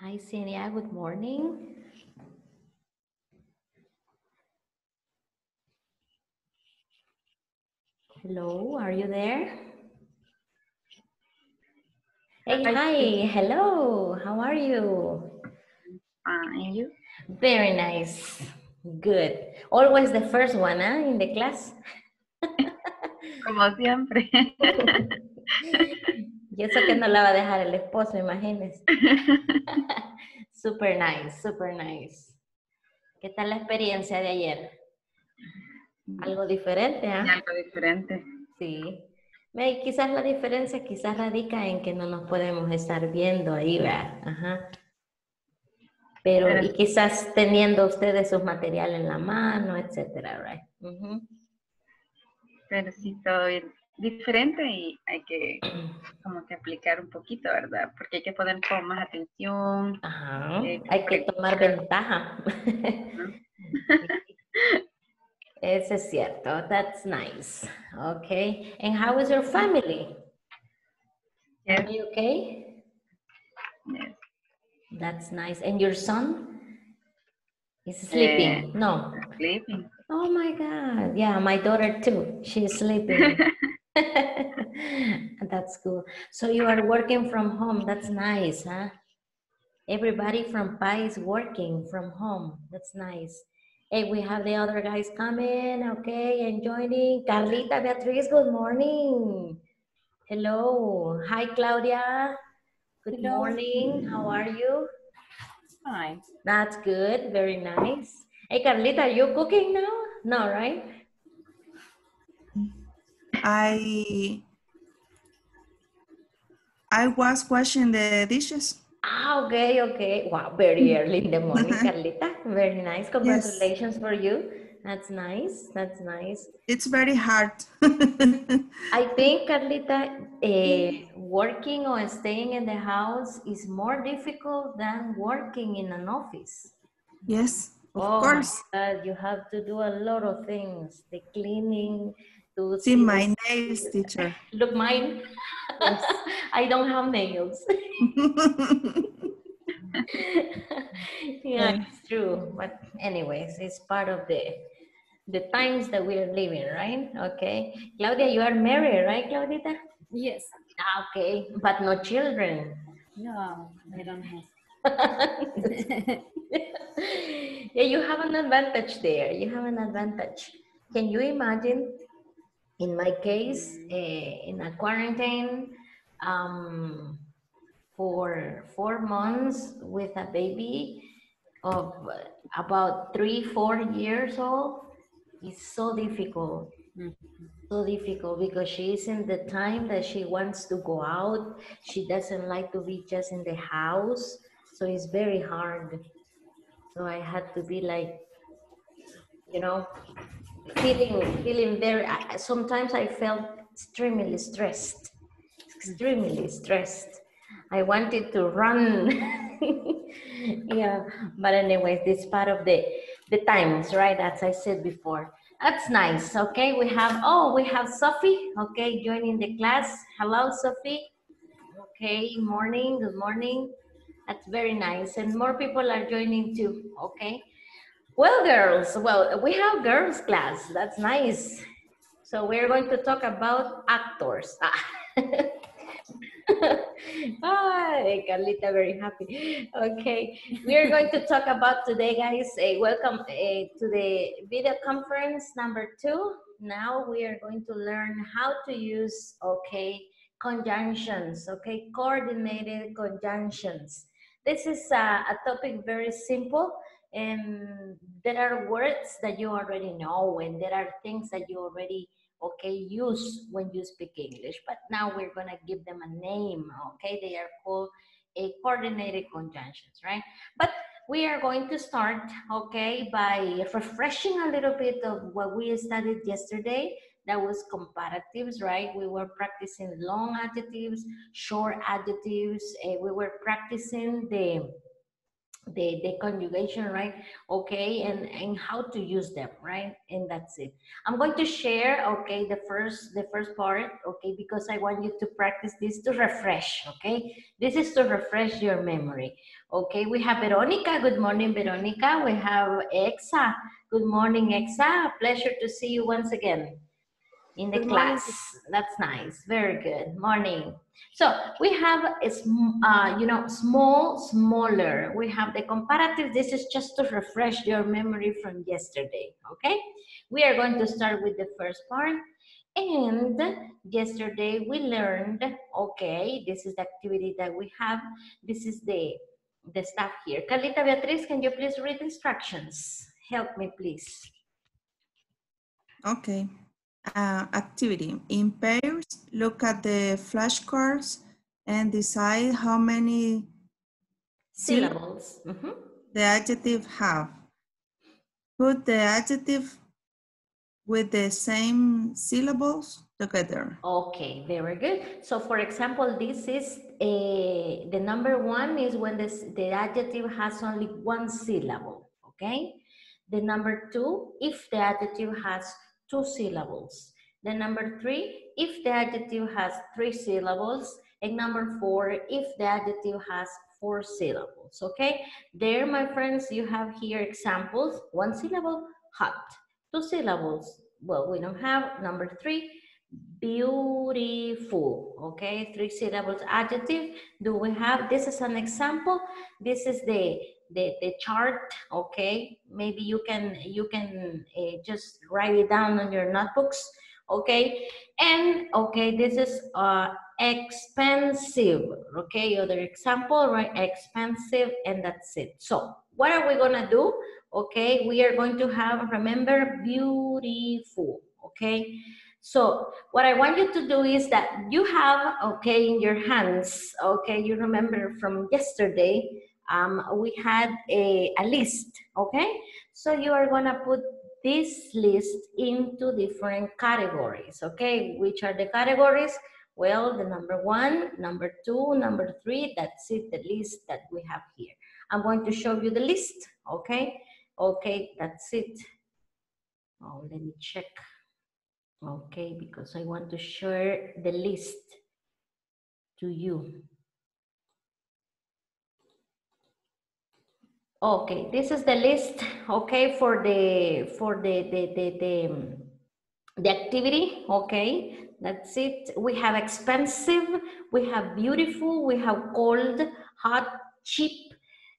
Hi, Celia. Good morning. Hello, are you there? Hey, hi. Hello. How are you? Fine, you? Very nice. Good. Always the first one, huh, in the class? Como siempre. Y eso que no la va a dejar el esposo, imagínense. Super nice, super nice. ¿Qué tal la experiencia de ayer? Algo diferente, ¿ah? Algo diferente. Sí. Ve, Quizás la diferencia quizás radica en que no nos podemos estar viendo ahí, ¿verdad? Ajá. Pero, Pero- y quizás teniendo ustedes sus materiales en la mano, etcétera, right? Ujú. Pero sí, todo bien diferente y hay que como que aplicar un poquito, ¿verdad? Porque hay que poner como más atención. Ajá. Eh, Hay que tomar ventaja. Eso es cierto. That's nice. Okay. And how is your family? Are Yes, you okay? yes. That's nice. And your son is sleeping? no. Sleeping. Oh my God. Yeah, my daughter too. She's sleeping. That's cool. So you are working from home. That's nice, huh? Everybody from PI is working from home. That's nice. Hey, we have the other guys coming, okay, and joining. Carlita Beatriz, good morning. Hello. Hi, Claudia. Good Hello. morning. How are you? Fine. That's good. Very nice. Hey, Carlita, are you cooking now? No, right? I I was washing the dishes. Ah, okay, okay. Wow, very early in the morning, Carlita. Very nice. Congratulations for you. That's nice. That's nice. It's very hard. I think, Carlita, eh, working or staying in the house is more difficult than working in an office. yes, of oh course. you have to do a lot of things. The cleaning, to See the- my nails, teacher. Look, mine. I don't have nails. yeah, Yeah. it's true. But anyways, it's part of the the times that we are living, right? Okay. Claudia, you are married, right, Claudita? Yes. Ah, Okay, but no children. No, I don't have. yeah, you have an advantage there. You have an advantage. Can you imagine? In my case, eh, in a quarantine, um, for four months with a baby of about three, four years old, it's so difficult. So difficult because she is in the time that she wants to go out. She doesn't like to be just in the house. So it's very hard. So I had to be like, you know, feeling feeling very. I- Sometimes I felt extremely stressed, extremely stressed. I wanted to run. yeah, but anyways, this part of the the times, right? As I said before. That's nice. Okay, we have oh, we have Sophie. Okay, joining the class. Hello, Sophie. Okay, morning. Good morning. That's very nice, and more people are joining too. Okay. Well, girls. Well, we have girls class. That's nice. So we're going to talk about actors. Ah. Hi, Carlita, very happy. Okay, we are going to talk about today, guys. A welcome uh, to the video conference number two. Now we are going to learn how to use, okay, conjunctions, okay, coordinated conjunctions. This is a, a topic very simple and there are words that you already know and there are things that you already okay use when you speak english but now we're going to give them a name okay? They are called a coordinated conjunctions right? But we are going to start okay by refreshing a little bit of what we studied yesterday. That was comparatives right? We were practicing long adjectives short adjectives uh, we were practicing the the, the conjugation, right? Okay, and, and how to use them, right? And that's it. I'm going to share, okay, the first, the first part, okay, because I want you to practice this to refresh, okay? This is to refresh your memory. Okay, we have Veronica. Good morning, Veronica. We have Exa. Good morning, Exa. Pleasure to see you once again in the Good morning, class. That's nice. Very good. Morning. So we have a, uh, you know, small, smaller. We have the comparative. This is just to refresh your memory from yesterday. Okay. We are going to start with the first part. And yesterday we learned, okay, this is the activity that we have. This is the, the stuff here. Carlita Beatriz, can you please read instructions? Help me, please. Okay. Uh, activity. In pairs, look at the flashcards and decide how many Syllables. Mhm. the adjective have. Put the adjective with the same syllables together. Okay, very good. So for example, this is a, the number one is when this, the adjective has only one syllable, okay? The number two, if the adjective has two syllables. The number three, if the adjective has three syllables. And number four, if the adjective has four syllables, okay? There, my friends, you have here examples. One syllable, hot. Two syllables, well, we don't have. Number three, beautiful okay three syllables adjective do we have this is an example this is the the, the chart okay? Maybe you can you can uh, just write it down on your notebooks okay? And okay this is uh expensive okay? Other example right? Expensive and that's it. So what are we gonna do? Okay we are going to have remember beautiful okay? So what I want you to do is that you have, okay, in your hands, okay, you remember from yesterday, um, we had a, a list, okay? So you are gonna put this list into different categories, okay? Which are the categories? Well, the number one, number two, number three, that's it, the list that we have here. I'm going to show you the list, okay? Okay, that's it. Oh, let me check. Okay, because I want to share the list to you. Okay, this is the list, okay, for the for the the the the, um, the activity, okay? That's it. We have expensive, we have beautiful, we have cold, hot, cheap,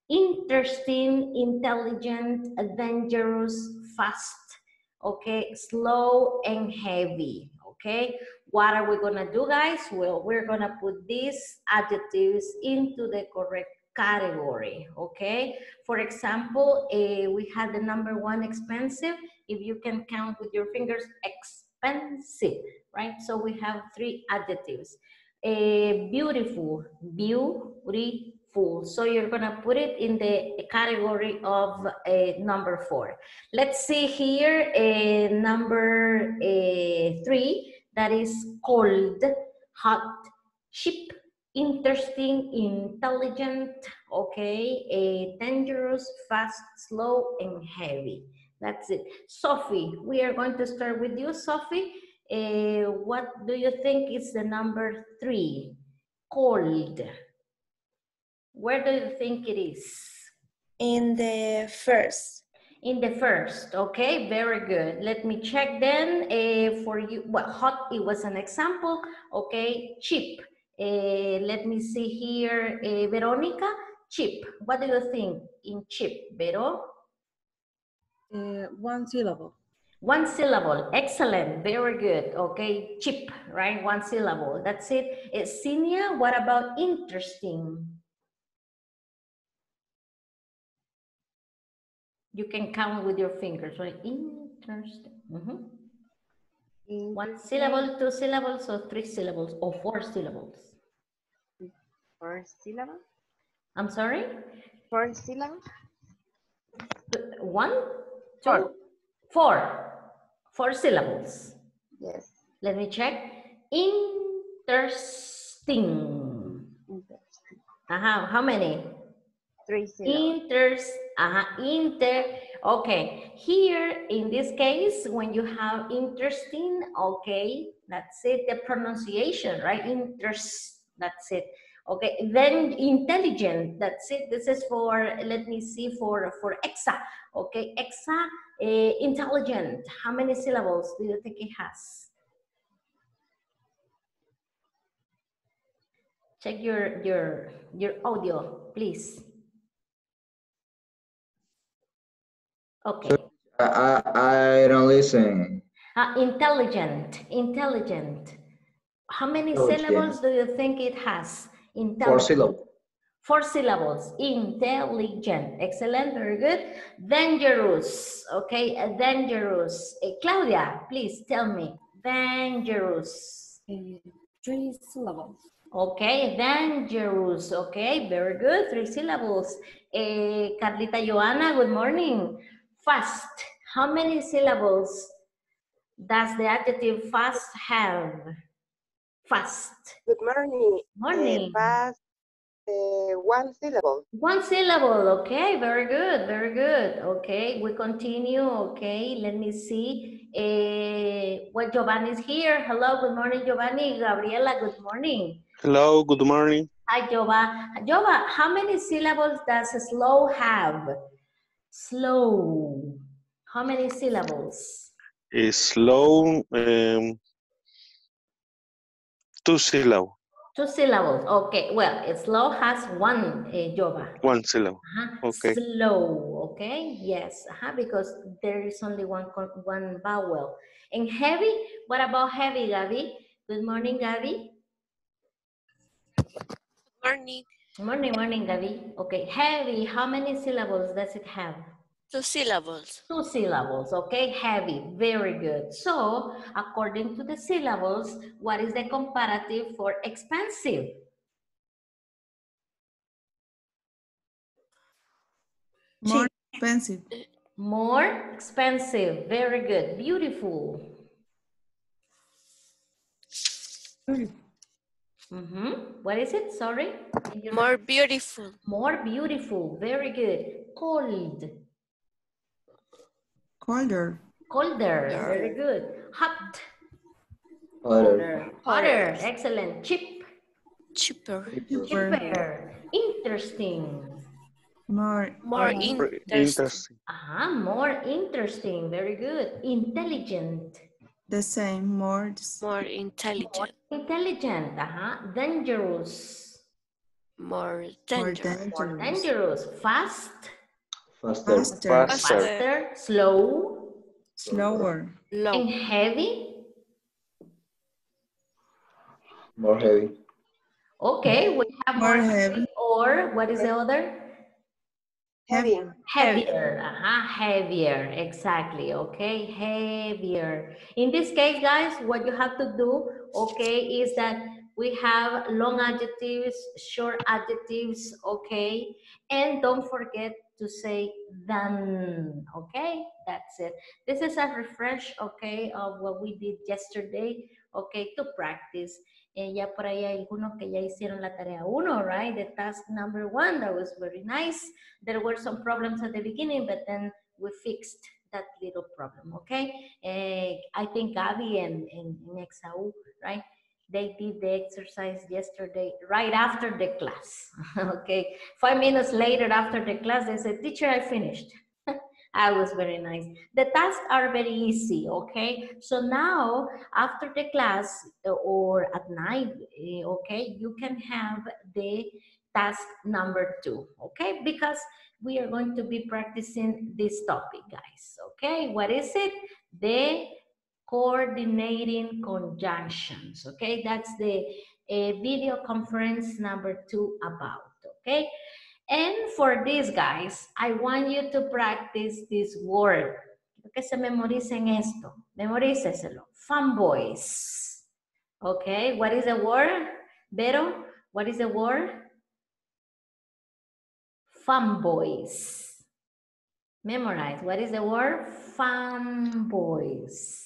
interesting, intelligent, adventurous, fast, okay, slow and heavy, okay? What are we gonna do, guys? Well, we're gonna put these adjectives into the correct category, okay? For example, uh, we had the number one expensive. If you can count with your fingers, expensive, right? So we have three adjectives. Uh, beautiful, beautiful. So you're gonna put it in the category of uh, number four. Let's see here, uh, number three, that is cold, hot, cheap, interesting, intelligent, okay, uh, dangerous, fast, slow, and heavy. That's it. Sophie, we are going to start with you, Sophie. Uh, what do you think is the number three? Cold. Where do you think it is? In the first. In the first, okay, very good. Let me check then uh, for you. Well, hot, it was an example, okay, cheap. Uh, let me see here, uh, Veronica, chip. What do you think in chip, Vero? Uh, one syllable. One syllable, excellent, very good, okay, chip, right, one syllable, that's it. Uh, Senior, what about interesting? You can count with your fingers, right? Interesting. Mhm. One syllable, two syllables, or three syllables, or four syllables. Four syllable. I'm sorry? Four syllable. One, two, Four. four. Four syllables. Yes. Let me check. Interesting. Interesting. Uh-huh. How many? Three syllables. Inters, uh inter, okay. Here, in this case, when you have interesting, okay, that's it, the pronunciation, right? Inters, that's it. Okay, then intelligent, that's it. This is for, let me see, for, for exa, okay? Exa, eh, intelligent. How many syllables do you think it has? Check your, your, your audio, please. Okay. I, I, I don't listen. Uh, intelligent, intelligent. How many Intelligent. syllables do you think it has? Four syllables. Four syllables. Intelligent. Excellent. Very good. Dangerous. Okay. uh, Dangerous. Eh, Claudia, please tell me. Dangerous. Uh, three syllables. Okay. Dangerous. Okay. Very good. Three syllables. Eh, Carlita Joana, good morning. Fast. How many syllables does the adjective fast have? Fast. Good morning. Morning. Uh, fast, uh, one syllable. One syllable, okay, very good, very good. Okay, we continue, okay, let me see. Eh, well, Giovanni's here. Hello, good morning, Giovanni. Gabriela, good morning. Hello, good morning. Hi, Jova. Jova, how many syllables does slow have? Slow. How many syllables? Is slow, um, two syllable, Two syllables. Okay, well, it's slow has one, uh, Jova. one syllable. Uh-huh. Okay. Slow, okay? Yes, uh-huh, because there is only one one vowel. And heavy, what about heavy, Gabi? Good morning, Gabi. Morning. Morning, morning, Gabi. Okay, heavy, how many syllables does it have? Two syllables. Two syllables, okay? Heavy, very good. So, according to the syllables, what is the comparative for expensive? More expensive. More expensive, very good. Beautiful. Mm. Mm-hmm. What is it? Sorry? Can you- More beautiful. More beautiful, very good. Cold, Colder. colder, very good. Hot, Other. hotter, excellent. Cheap, Cheaper. Cheaper. cheaper. Interesting. More. More interesting. Interesting. Uh-huh, more interesting, very good. Intelligent, The same. More. More intelligent. intelligent, uh-huh. Dangerous, More More dangerous. more dangerous. dangerous. Fast, Faster. Faster. Faster. faster, slow, Slower. and heavy. More heavy. Okay, we have More more heavy. or what is the other? Heavy. Heavier, uh-huh, heavier, exactly, okay, heavier. In this case, guys, what you have to do, okay, is that we have long adjectives, short adjectives, okay, and don't forget to say than, okay, that's it. This is a refresh, okay, of what we did yesterday, okay, to practice. Eh, ya por ahí hay algunos que ya hicieron la tarea uno, right? The task number one, that was very nice. There were some problems at the beginning, but then we fixed that little problem, okay? Eh, I think Gabi and, and, and Exau, right? They did the exercise yesterday, right after the class, okay? Five minutes later after the class, they said, teacher, I finished. I was very nice. The tasks are very easy, okay? So now, after the class uh, or at night, eh, okay, you can have the task number two, okay? Because we are going to be practicing this topic, guys, okay? What is it? The coordinating conjunctions, okay? That's the uh, video conference number two about, okay? And for this, guys, I want you to practice this word. Quiero que se memoricen esto. Memoríceselo. Fanboys. Okay, what is the word? Vero, what is the word? Fanboys. Memorize. What is the word? Fanboys.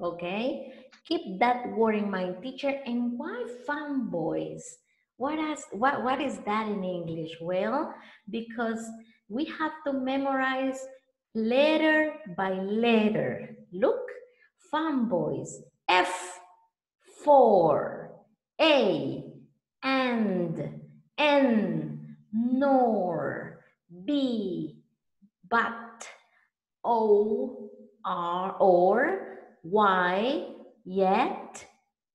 Okay, keep that word in mind, teacher. And why fanboys? What, what, what is that in English? Well, because we have to memorize letter by letter. Look, fanboys, F, for, A, and, N, nor, B, but, O, R, or, Y, yet,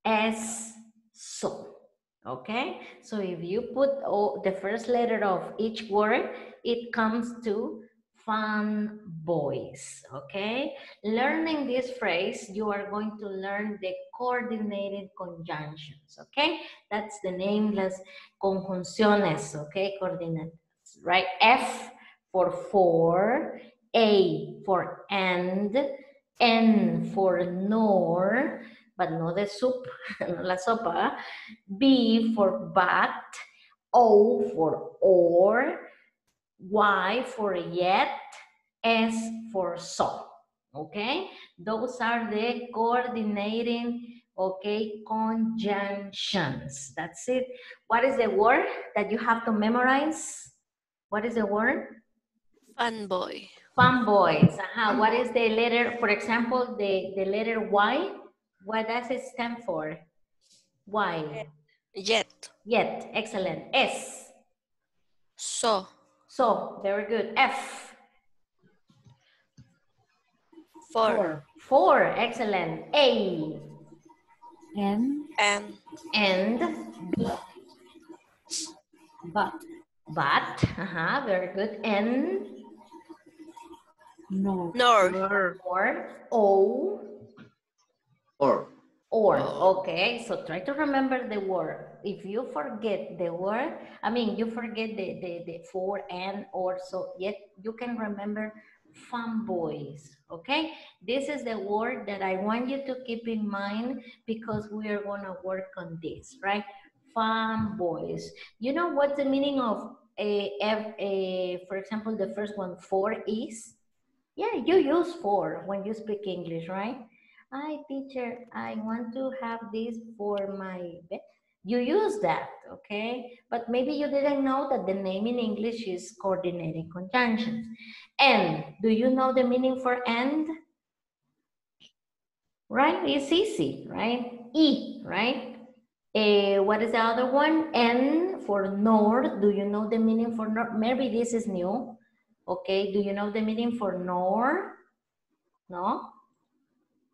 S, so. Okay, so if you put all, the first letter of each word, it comes to fun boys. Okay, learning this phrase, you are going to learn the coordinated conjunctions. Okay, that's the nameless conjunciones. Okay, coordinates, right? F for for, A for and, N for nor, but no the soup, no la sopa. B for but, O for or, Y for yet, S for so. Okay, those are the coordinating, okay, conjunctions. That's it. What is the word that you have to memorize? What is the word? Fanboy. Fanboys. Uh-huh. What is the letter, for example, the, the letter Y? What does it stand for? Y. Yet. Yet. Excellent. S. So. So, very good. F. Four. Four. Excellent. A. And And. And. but But. Uh-huh. Very good. N. no Nor. Or. O. Or. Or, Oh. okay, so try to remember the word. If you forget the word, I mean, you forget the, the, the for and or, so yet you can remember fanboys, okay? This is the word that I want you to keep in mind because we are gonna work on this, right? Fanboys. You know what's the meaning of a, a, a for example, the first one, for is? Yeah, you use for when you speak English, right? Hi, teacher, I want to have this for my bed. You use that, okay? But maybe you didn't know that the name in English is coordinating conjunctions. And, do you know the meaning for and? Right, it's easy, right? E, right? Eh, what is the other one? N for nor. Do you know the meaning for nor? Maybe this is new. Okay, do you know the meaning for nor? No?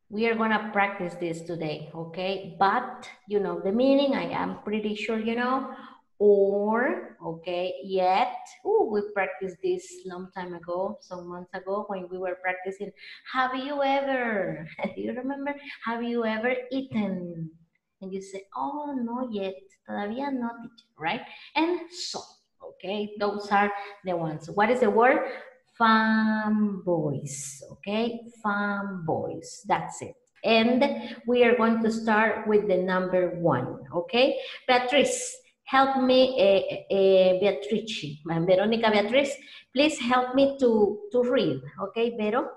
We are gonna practice this today, okay? But you know the meaning, I am pretty sure you know. Or, okay, yet. Oh, we practiced this long time ago, some months ago when we were practicing. Have you ever, do you remember? Have you ever eaten? And you say, oh, no yet, todavía no, right? And so, okay, those are the ones. What is the word? Fanboys, okay? Fanboys, that's it. And we are going to start with the number one, okay? Beatrice, help me, uh, uh, Beatrice, Veronica Beatrice, please help me to, to read, okay, Vero?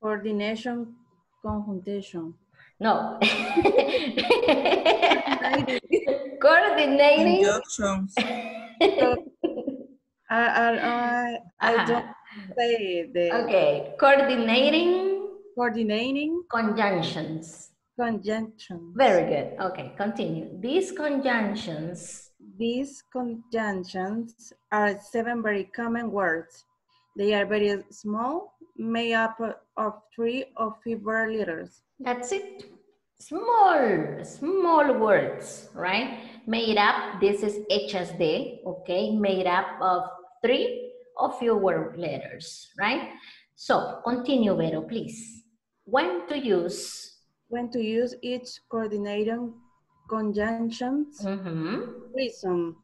Coordination, conjuntation. No. Coordinating. Conjunctions. I, I, I, I Ajá. don't say the Okay, coordinating coordinating conjunctions. conjunctions. Very good. Okay, continue. These conjunctions, These conjunctions are seven very common words. They are very small, made up of three or fewer letters. that's it. Small, small words, right? Made up, this is hsd okay? Made up of three or fewer letters, right? So, continue, Vero, please. When to use When to use each coordinating conjunctions, mhm. reason,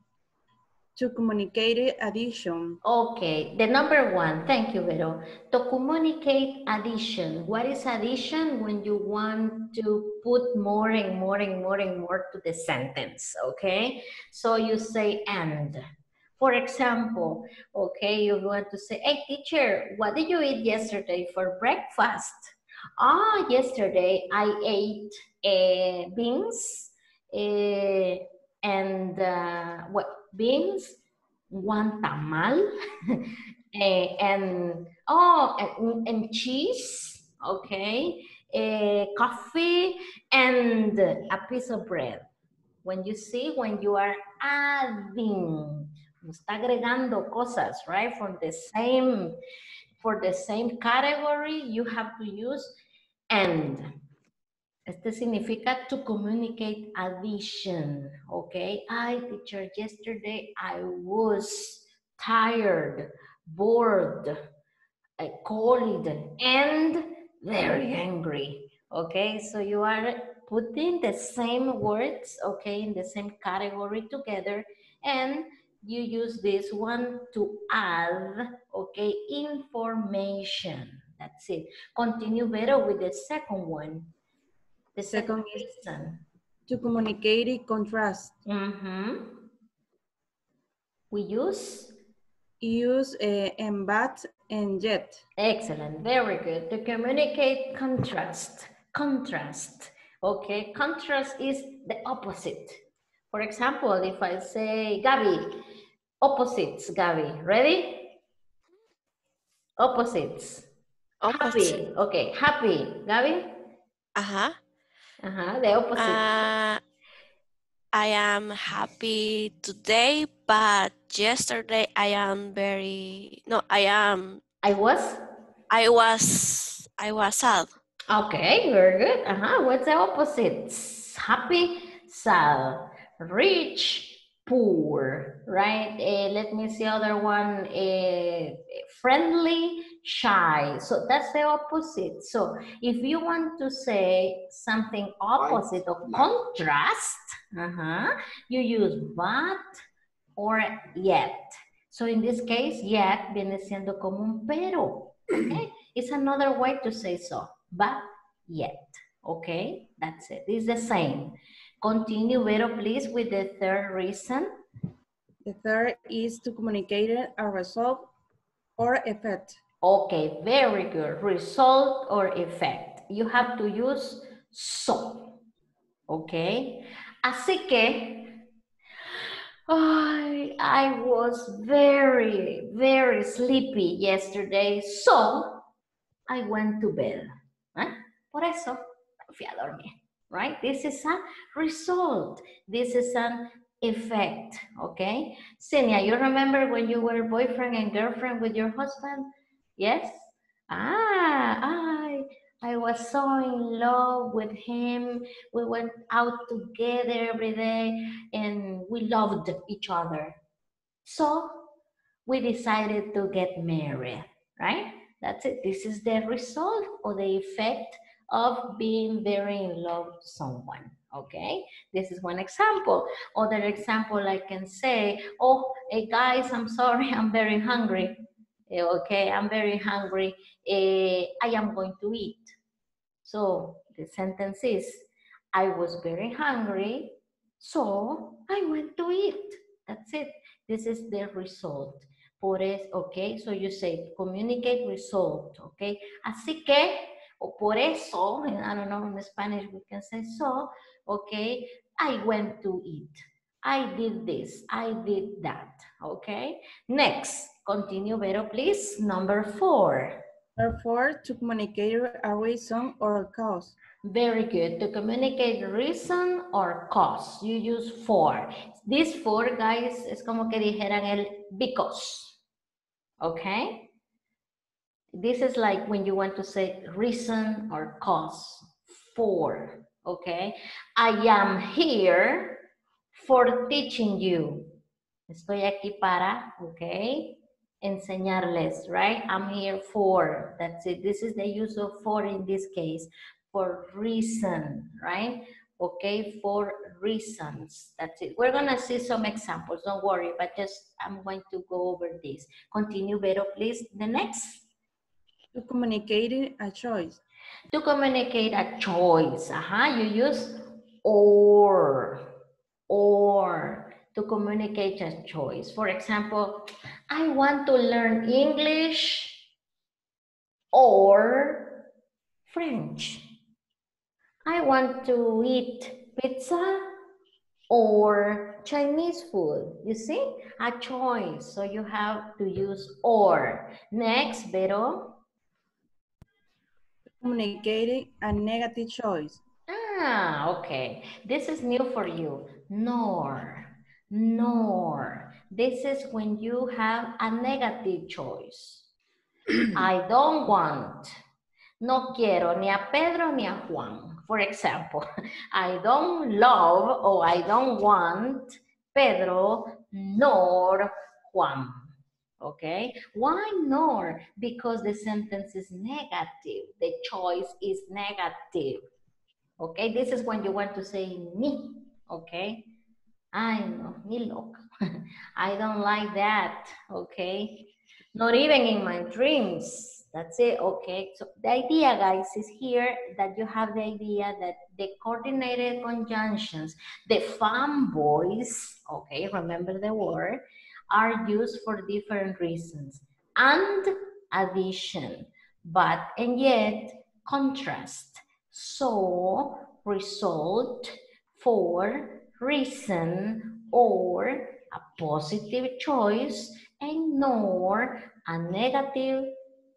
to communicate addition, Okay, the number one, thank you, Vero. To communicate addition. What is addition? When you want to put more and more and more and more to the sentence, okay? So you say and. For example, okay, you want to say, hey, teacher, what did you eat yesterday for breakfast? Ah, yesterday I ate uh, beans, uh, and uh, what beans, one tamal, eh, and oh, and, and cheese, okay, coffee, and a piece of bread. When you see, when you are adding, está agregando cosas, right, from the same, for the same category, you have to use and. Este significa to communicate addition, okay? I, teacher, yesterday I was tired, bored, uh, cold, and very angry, okay? So you are putting the same words, okay, in the same category together, and you use this one to add, okay, information. That's it. Continue better with the second one. The second Second is- reason. To communicate in contrast. Mhm. We use, Use uh, and but and yet. excellent, very good. To communicate contrast, contrast, okay? Contrast is the opposite. For example, if I say, Gabi, opposites, Gabi, ready? Opposites. Opposite. Happy, okay, happy, Gabi? Uh-huh. Uh-huh, the opposite. Uh, I am happy today, but yesterday I am very no, I am I was? I was I was sad. Okay, very good. Uh-huh. What's the opposite? Happy, sad, rich, poor, right? Eh, let me see other one. eh, friendly, shy. So that's the opposite. So if you want to say something opposite of contrast, uh-huh, you use but or yet. So in this case, yet viene siendo como un pero. Okay? It's another way to say so, but yet. Okay, that's it. It's the same. Continue, Vero, please, with the third reason. The third is to communicate a result or effect. Okay, very good. Result or effect. You have to use so. Okay. Así que, I was very, very sleepy yesterday, so I went to bed. ¿Eh? Por eso fui a dormir. Right? This is a result. This is an effect. Okay. Senia, you remember when you were boyfriend and girlfriend with your husband? Yes? Ah, I, I was so in love with him. We went out together every day and we loved each other. So we decided to get married, right? That's it. This is the result or the effect of being very in love with someone. Okay, this is one example. Other example, I can say, oh, hey guys, I'm sorry, I'm very hungry. Eh, Okay, I'm very hungry. Eh, I am going to eat. So the sentence is, I was very hungry, so I went to eat. That's it. This is the result. Por eso, okay, so you say communicate result, okay. Así que, o por eso, I don't know in Spanish we can say so, okay, I went to eat. I did this, I did that, okay. Next, continue, Vero, please. Number four. Therefore, to communicate a reason or cause. Very good. To communicate reason or cause, you use for. This for, guys, es como que dijeran el because. Okay? This is like when you want to say reason or cause. For. Okay? I am here for teaching you. Estoy aquí para, okay? Enseñarles, right? I'm here for. That's it. This is the use of for in this case for reason, right? Okay, for reasons. That's it. We're gonna see some examples, don't worry, but just I'm going to go over this. Continue, Vero, please. The next, To communicate a choice. to communicate a choice. Uh-huh, you use or, or to communicate a choice. For example, I want to learn English or French. I want to eat pizza or Chinese food. You see? A choice. So you have to use or. Next, Vero. Communicating a negative choice. Ah, okay. This is new for you. Nor, nor. This is when you have a negative choice. I don't want. No quiero ni a Pedro ni a Juan. For example, I don't love or I don't want Pedro nor Juan. Okay, why nor? Because the sentence is negative. The choice is negative. Okay, this is when you want to say me Okay, I know, ni loca. I don't like that. Okay, not even in my dreams. That's it, okay. So the idea, guys, is here that you have the idea that the coordinated conjunctions, the fanboys, okay, remember the word, are used for different reasons. And addition, but and yet contrast. So, result, for, reason, or a positive choice, and nor a negative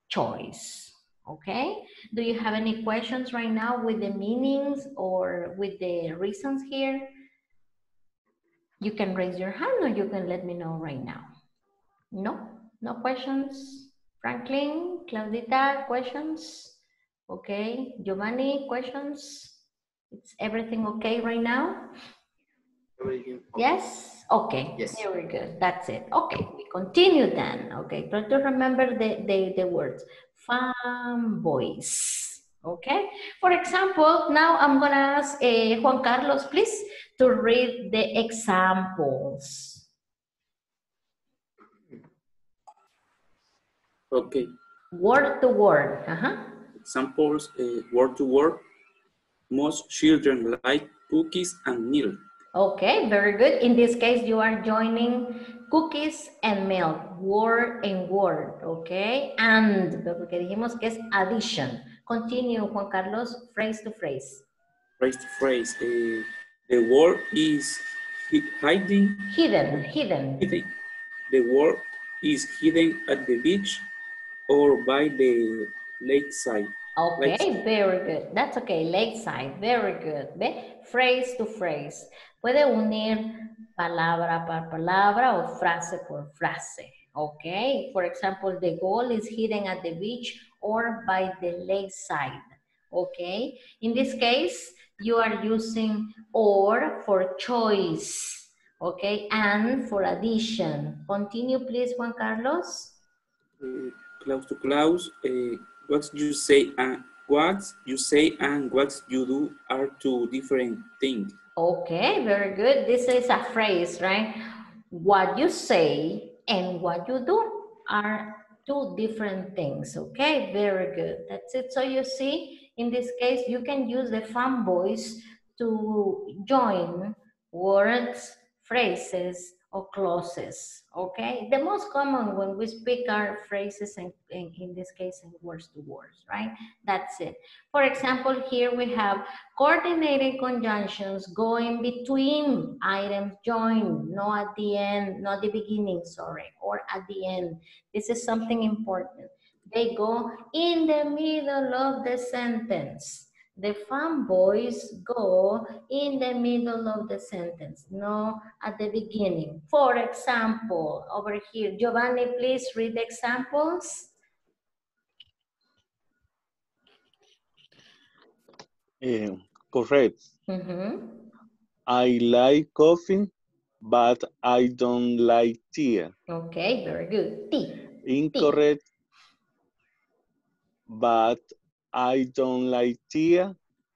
choice. Okay? Do you have any questions right now with the meanings or with the reasons here? You can raise your hand or you can let me know right now. No? No questions? Franklin, Claudita, questions? Okay. Giovanni, questions? It's everything okay right now? Yes? Okay. Yes. Very good. That's it. Okay. We continue then. Okay. Try to remember the, the, the words. Fanboys. Okay. For example, now I'm going to ask uh, Juan Carlos, please, to read the examples. Okay. Word to word. Uh-huh. Examples, uh, word to word. Most children like cookies and milk. Okay, very good. In this case, you are joining cookies and milk, word and word, okay? And, porque dijimos que es addition. Continue, Juan Carlos, phrase to phrase. Phrase to phrase. Uh, the word is hiding. Hidden, hidden. hidden. The word is hidden at the beach or by the lakeside. Okay, Lakeside. very good. That's okay, lakeside, very good. ¿Ve? Phrase to phrase. Puede unir palabra por palabra o frase por frase. Okay, for example, the goal is hidden at the beach or by the lakeside. Okay, in this case, you are using or for choice. Okay, and for addition. Continue, please, Juan Carlos. Uh, close to close. Uh, what you say and what you say and what you do are two different things. Okay, very good. This is a phrase, right? What you say and what you do are two different things. Okay, very good. That's it. So you see, in this case, you can use the fanboys to join words, phrases, or clauses. Okay, the most common when we speak are phrases and, and in this case, and words to words, right? That's it. For example, here we have coordinated conjunctions going between items joined, not at the end, not the beginning, sorry, or at the end. This is something important. They go in the middle of the sentence. The fanboys go in the middle of the sentence, no at the beginning. For example, over here, Giovanni, please read the examples. Eh, correct. Mhm. I like coffee, but I don't like tea. Okay, very good. Tea. Incorrect. But I don't like tea.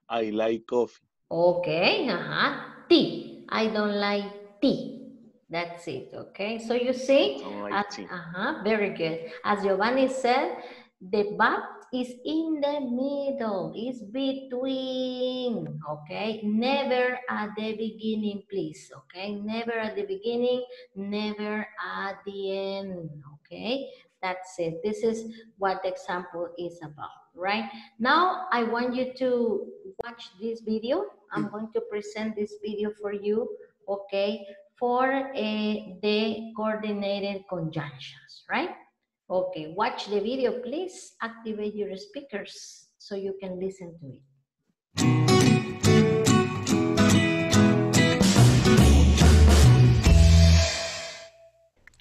I like coffee. Okay, uh-huh. Tea. I don't like tea. That's it, okay? So you see, like as- uh-huh, very good. As Giovanni said, the but is in the middle, is between, okay? Never at the beginning, please, okay? Never at the beginning, never at the end, okay? That's it. This is what the example is about, right? Now, I want you to watch this video. I'm going to present this video for you okay, for uh, the coordinated conjunctions, right? Okay, watch the video, please. Activate your speakers so you can listen to it.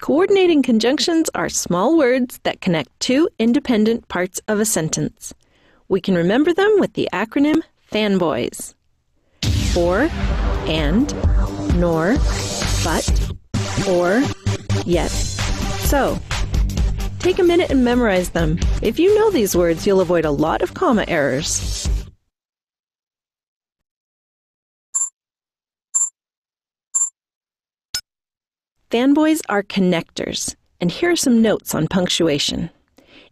Coordinating conjunctions are small words that connect two independent parts of a sentence. We can remember them with the acronym FANBOYS. For, and, nor, but, or, yet. So, take a minute and memorize them. If you know these words, you'll avoid a lot of comma errors. Fanboys are connectors, and here are some notes on punctuation.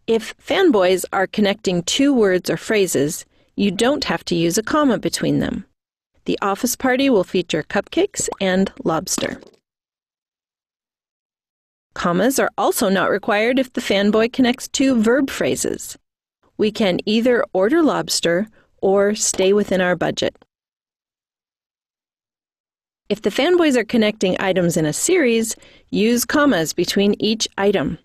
If fanboys are connecting two words or phrases, you don't have to use a comma between them. The office party will feature cupcakes and lobster. Commas are also not required if the fanboy connects two verb phrases. We can either order lobster or stay within our budget. If the fanboys are connecting items in a series, use commas between each item.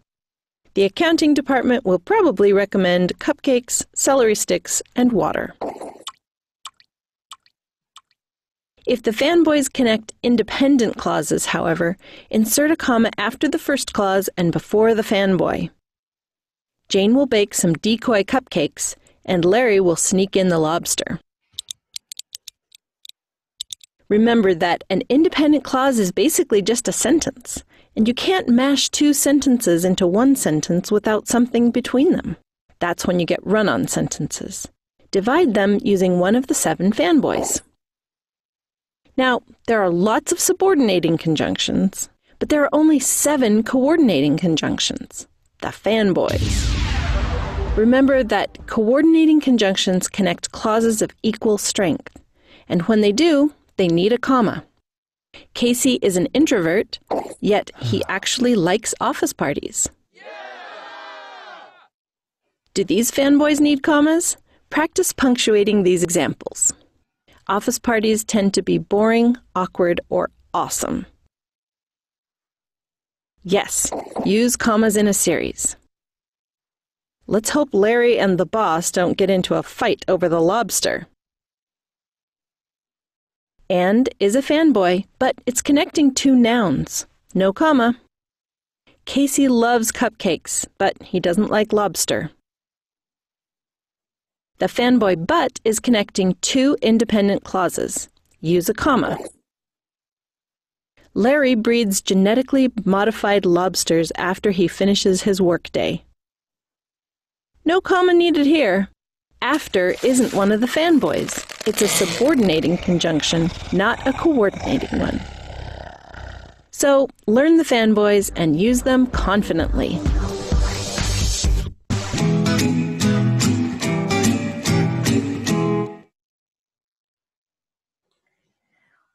The accounting department will probably recommend cupcakes, celery sticks, and water. If the fanboys connect independent clauses, however, insert a comma after the first clause and before the fanboy. Jane will bake some decoy cupcakes, and Larry will sneak in the lobster. Remember that an independent clause is basically just a sentence, and you can't mash two sentences into one sentence without something between them. That's when you get run on sentences. Divide them using one of the seven fanboys. Now, there are lots of subordinating conjunctions, but there are only seven coordinating conjunctions the fanboys. Remember that coordinating conjunctions connect clauses of equal strength, and when they do, they need a comma. Casey is an introvert, yet he actually likes office parties. Do these fanboys need commas? Practice punctuating these examples. Office parties tend to be boring, awkward, or awesome. Yes, use commas in a series. Let's hope Larry and the boss don't get into a fight over the lobster and is a fanboy, but it's connecting two nouns. No comma. Casey loves cupcakes, but he doesn't like lobster. The fanboy but is connecting two independent clauses. Use a comma. Larry breeds genetically modified lobsters after he finishes his workday. No comma needed here. After isn't one of the fanboys. It's a subordinating conjunction, not a coordinating one. So learn the fanboys and use them confidently.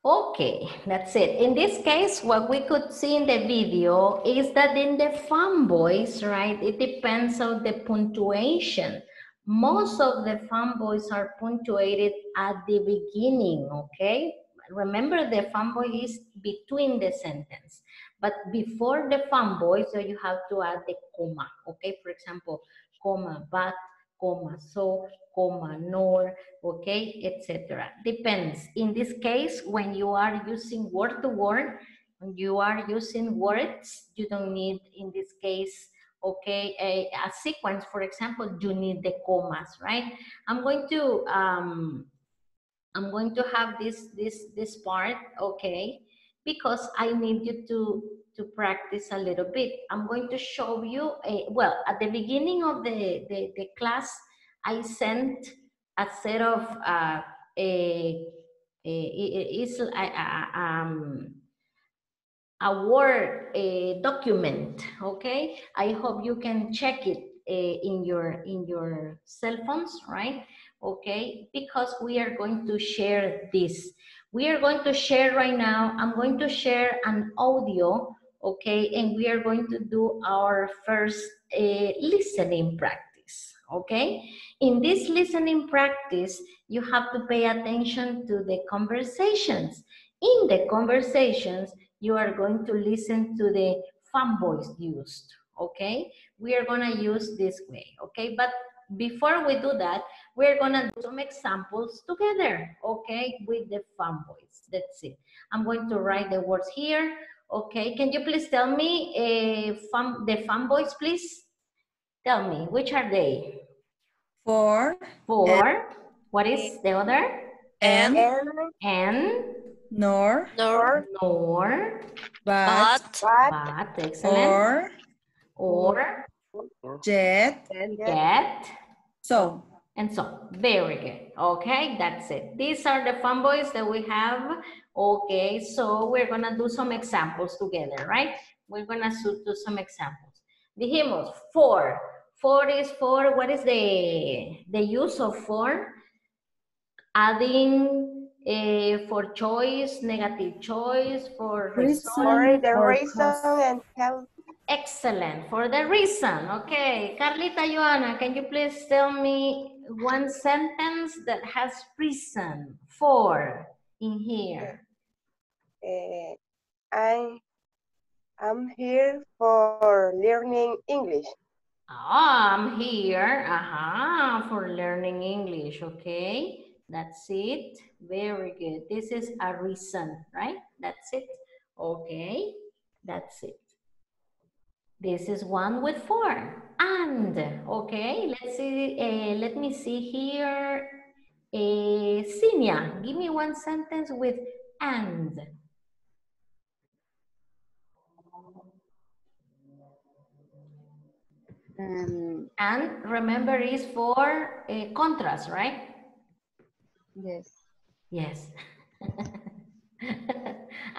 Okay, that's it. In this case, what we could see in the video is that in the fanboys, right, it depends on the punctuation. Most of the fanboys are punctuated at the beginning, okay? Remember the fanboy is between the sentence. But before the fanboy, so you have to add the comma, okay? For example, comma, but, comma, so, comma, nor, okay, etc. Depends. In this case, when you are using word to word, when you are using words, you don't need, in this case, okay, a, a sequence, for example, you need the commas, right? I'm going to, um, I'm going to have this, this, this part, okay, because I need you to, to practice a little bit. I'm going to show you, a, well, at the beginning of the, the, the class, I sent a set of, uh, a, a, is a, um, a Word a document, okay? I hope you can check it uh, in your in your cell phones, right? Okay, because we are going to share this. We are going to share right now, I'm going to share an audio, okay? And we are going to do our first uh, listening practice, okay? In this listening practice, you have to pay attention to the conversations In the conversations, you are going to listen to the fanboys used, okay? We are gonna use this way, okay? But before we do that, we're gonna do some examples together, okay? With the fanboys, that's it. I'm going to write the words here, okay? Can you please tell me uh, fun, the fanboys, please? Tell me, which are they? For. For. What is the other? And. And. Nor. Nor. Nor. But. But. Excellent. Or. Or. Jet. Get. So. And so. Very good. Okay, that's it. These are the fun boys that we have. Okay, so we're gonna do some examples together, right? We're gonna do some examples. Dijimos, for. For is for, what is the, the use of for? Adding uh, for choice, negative choice, for Reason, for the for reason cause. and help. Excellent, for the reason. Okay, Carlita Joana, can you please tell me one sentence that has reason for in here? Uh, I, I'm here for learning English. Ah, I'm here, uh-huh, for learning English, okay? That's it, very good. This is a reason, right? That's it, okay? That's it. This is one with for, and, okay? Let's see, uh, let me see here. Uh, Sinia, give me one sentence with and. Um, And remember is for uh, contrast, right? Yes. Yes.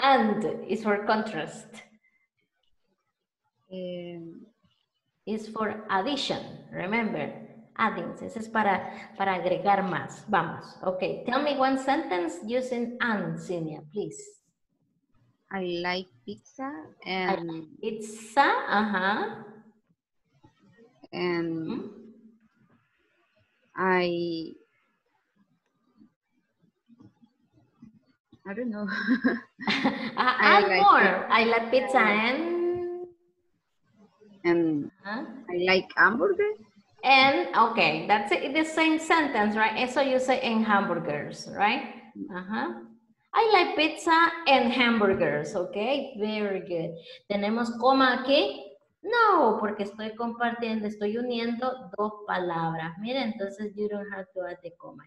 and is for contrast. Um, Is for addition, remember. Adding, ese es para, para agregar más. Vamos, okay. Tell me one sentence using and, Sinia, please. I like pizza and Pizza, uh-huh. and Hmm? I I don't know. Uh, I and like more. I like pizza and... and huh? I like hamburger. And, okay, that's it, the same sentence, right? And so you say and hamburgers, right? Uh-huh. I like pizza and hamburgers, okay? Very good. ¿Tenemos coma aquí? No, porque estoy compartiendo, estoy uniendo dos palabras. Mira, entonces you don't have to add the comma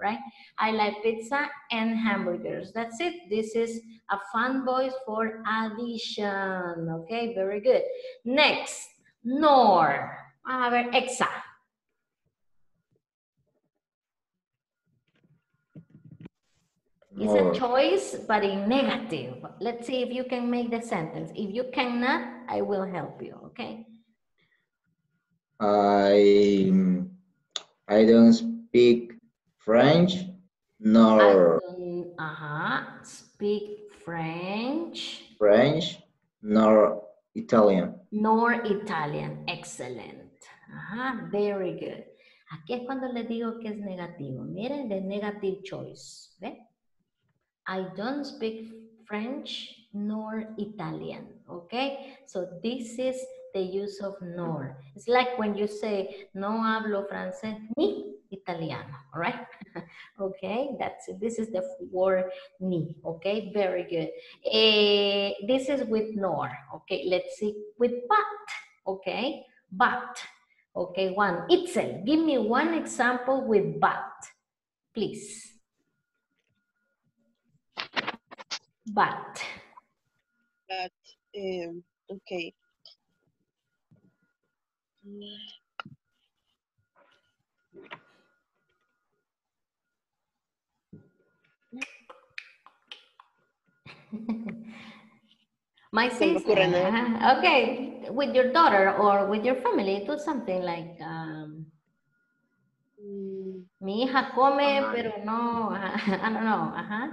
right? I like pizza and hamburgers. That's it. This is a fanboys for addition, okay? Very good. Next, nor. A ver, exa. It's a choice, but in negative. Let's see if you can make the sentence. If you cannot, I will help you, okay? I I don't speak French I nor don't, uh-huh, speak French French nor Italian. nor Italian. Excellent. Ajá, very good. Aquí es cuando les digo que es negativo. Miren, the negative choice. ¿Ve? I don't speak French nor Italian. Okay? So this is the use of nor. It's like when you say, no hablo francés ni italiano. All right? okay? That's it. This is the word ni. Okay? Very good. Eh, this is with nor. Okay? Let's see with but. Okay? But. Okay, one. Itzel, give me one example with but, please. But. But, um, okay. My sister. uh, Okay, with your daughter or with your family, do something like, um, mm, mi hija come, pero no, I don't know, uh-huh.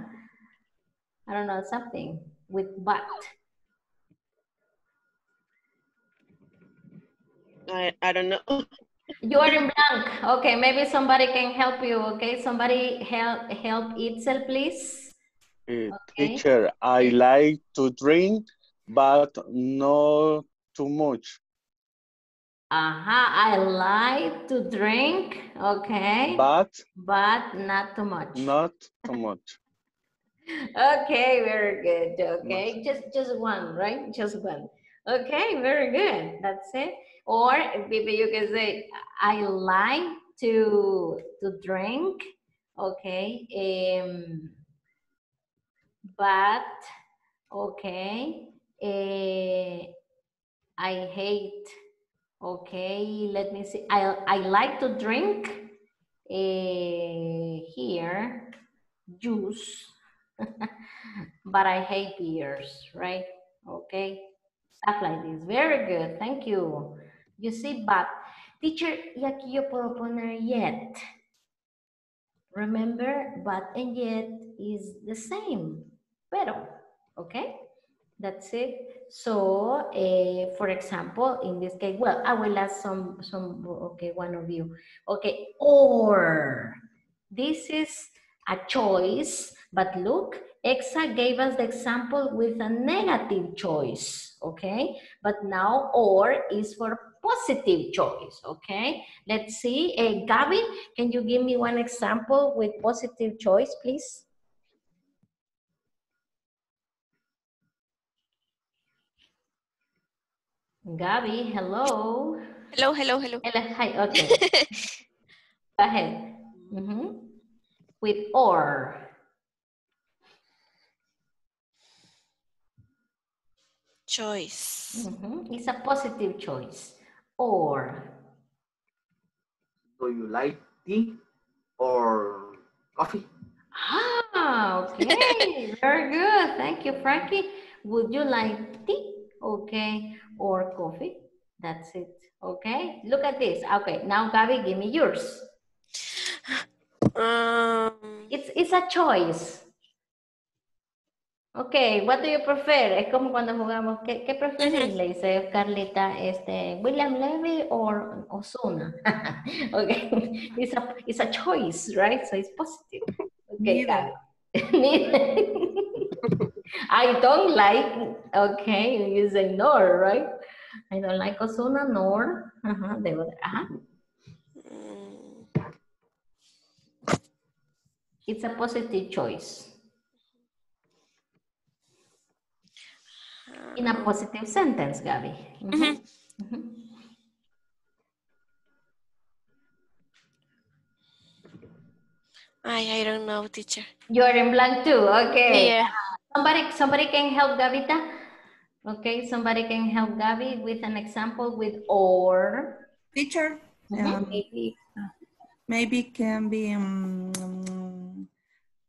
I don't know, something with but. I, I don't know. You are in blank. Okay, maybe somebody can help you. Okay, somebody help help Itzel, please. Uh, Okay. Teacher, I like to drink, but not too much. Uh-huh, I like to drink, okay, But but not too much. not too much. Okay, very good. Okay, just just one, right? Just one. Okay, very good. That's it. Or maybe you can say, I like to to drink. Okay. Um, but okay. eh, I hate. Okay, let me see. I I like to drink eh, here juice. but I hate beers, right? Okay, stuff like this. Very good, thank you. You see, but teacher, y aquí yo puedo poner yet. Remember, but and yet is the same, pero, okay? That's it. So, eh, for example, in this case, well, I will ask some, some, okay, one of you. Okay, or, this is a choice, but look, Exa gave us the example with a negative choice, okay? But now or is for positive choice, okay? Let's see, uh, Gabby, can you give me one example with positive choice, please? Gabby, hello. Hello, hello, hello. Hello, hi, okay. Go ahead. Mhm. With or. Choice. Mhm. It's a positive choice. Or. Do you like tea or coffee? Ah, okay. Very good. Thank you, Frankie. Would you like tea? Okay. Or coffee? That's it. Okay. Look at this. Okay. Now, Gabby, give me yours. Um, It's, it's a choice. Ok, what do you prefer? Es como cuando jugamos, ¿qué, qué preferís? Le dice Carlita, este, William Levy or Osuna. ok, it's a, it's a choice, right? So it's positive. Okay, Neither. Neither. I don't like, okay, you say nor, right? I don't like Osuna nor. Ajá, de otra, ajá. mm, It's a positive choice. In a positive sentence, Gabby. Mhm. Mhm. I, I don't know, teacher. You're in blank too, okay. Yeah. Somebody, somebody can help Gavita. Okay, somebody can help Gabi with an example with or. Teacher, Mhm. uh, maybe, maybe can be, um,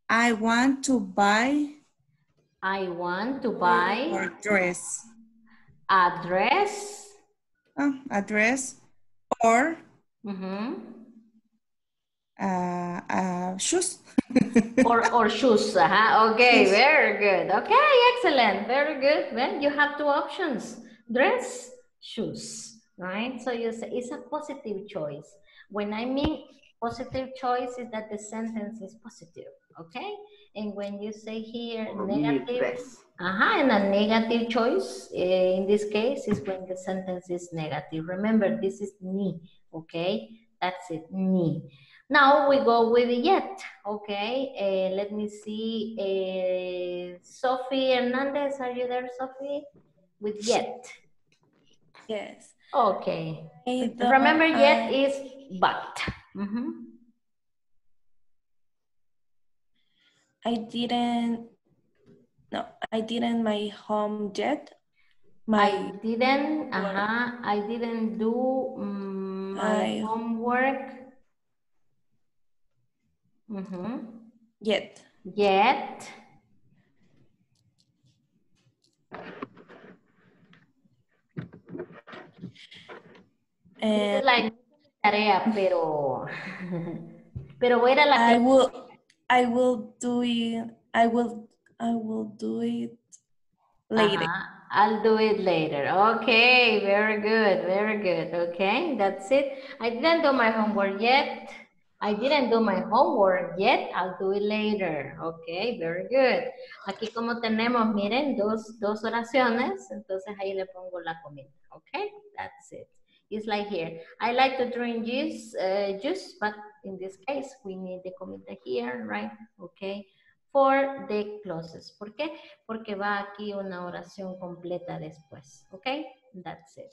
I want to buy I want to buy or dress, a dress. uh, a dress or Mhm. Uh, uh, shoes. or, or shoes. uh Okay, Shoes. very good. Okay, excellent. Very good. Well, you have two options. Dress, shoes, right? So you say it's a positive choice. When I mean positive choice is that the sentence is positive, okay? And when you say here Or negative, dress. uh-huh, and a negative choice, eh, in this case, is when the sentence is negative. Remember, this is ni, okay? That's it, ni. Now we go with yet, okay? Uh, let me see. Uh, Sophie Hernandez, are you there, Sophie? With yet. Yes. Okay. Remember, yet I- is but. Mhm. I didn't, no, I didn't my home yet. My, I didn't, uh-huh, I didn't do mm, my I- homework. Mhm. yet. Yet. And like tarea, pero, pero era la I will, I will do it, I will, I will do it later. Uh-huh. I'll do it later. Okay, very good, very good. Okay, that's it. I didn't do my homework yet. I didn't do my homework yet. I'll do it later. Okay, very good. Aquí como tenemos, miren, dos, dos oraciones, entonces ahí le pongo la comida. Okay, that's it. It's like here. I like to drink juice, uh, juice, but in this case, we need the comida here, right? Okay. For the clauses. ¿Por qué? Porque va aquí una oración completa después. Okay, that's it.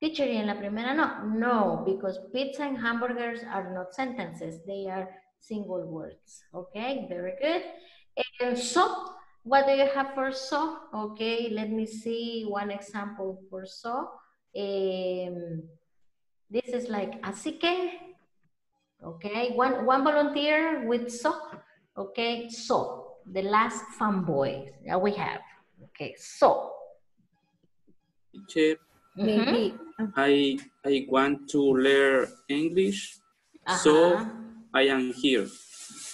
Teacher, y en la primera no. No, because pizza and hamburgers are not sentences. They are single words. Okay, very good. And so, what do you have for so? Okay, let me see one example for so. Um, this is like así que. Okay, one, one volunteer with so. Okay, so, the last fanboy that we have. Okay, so. Teacher, Mhm. I, I want to learn English, so I am here.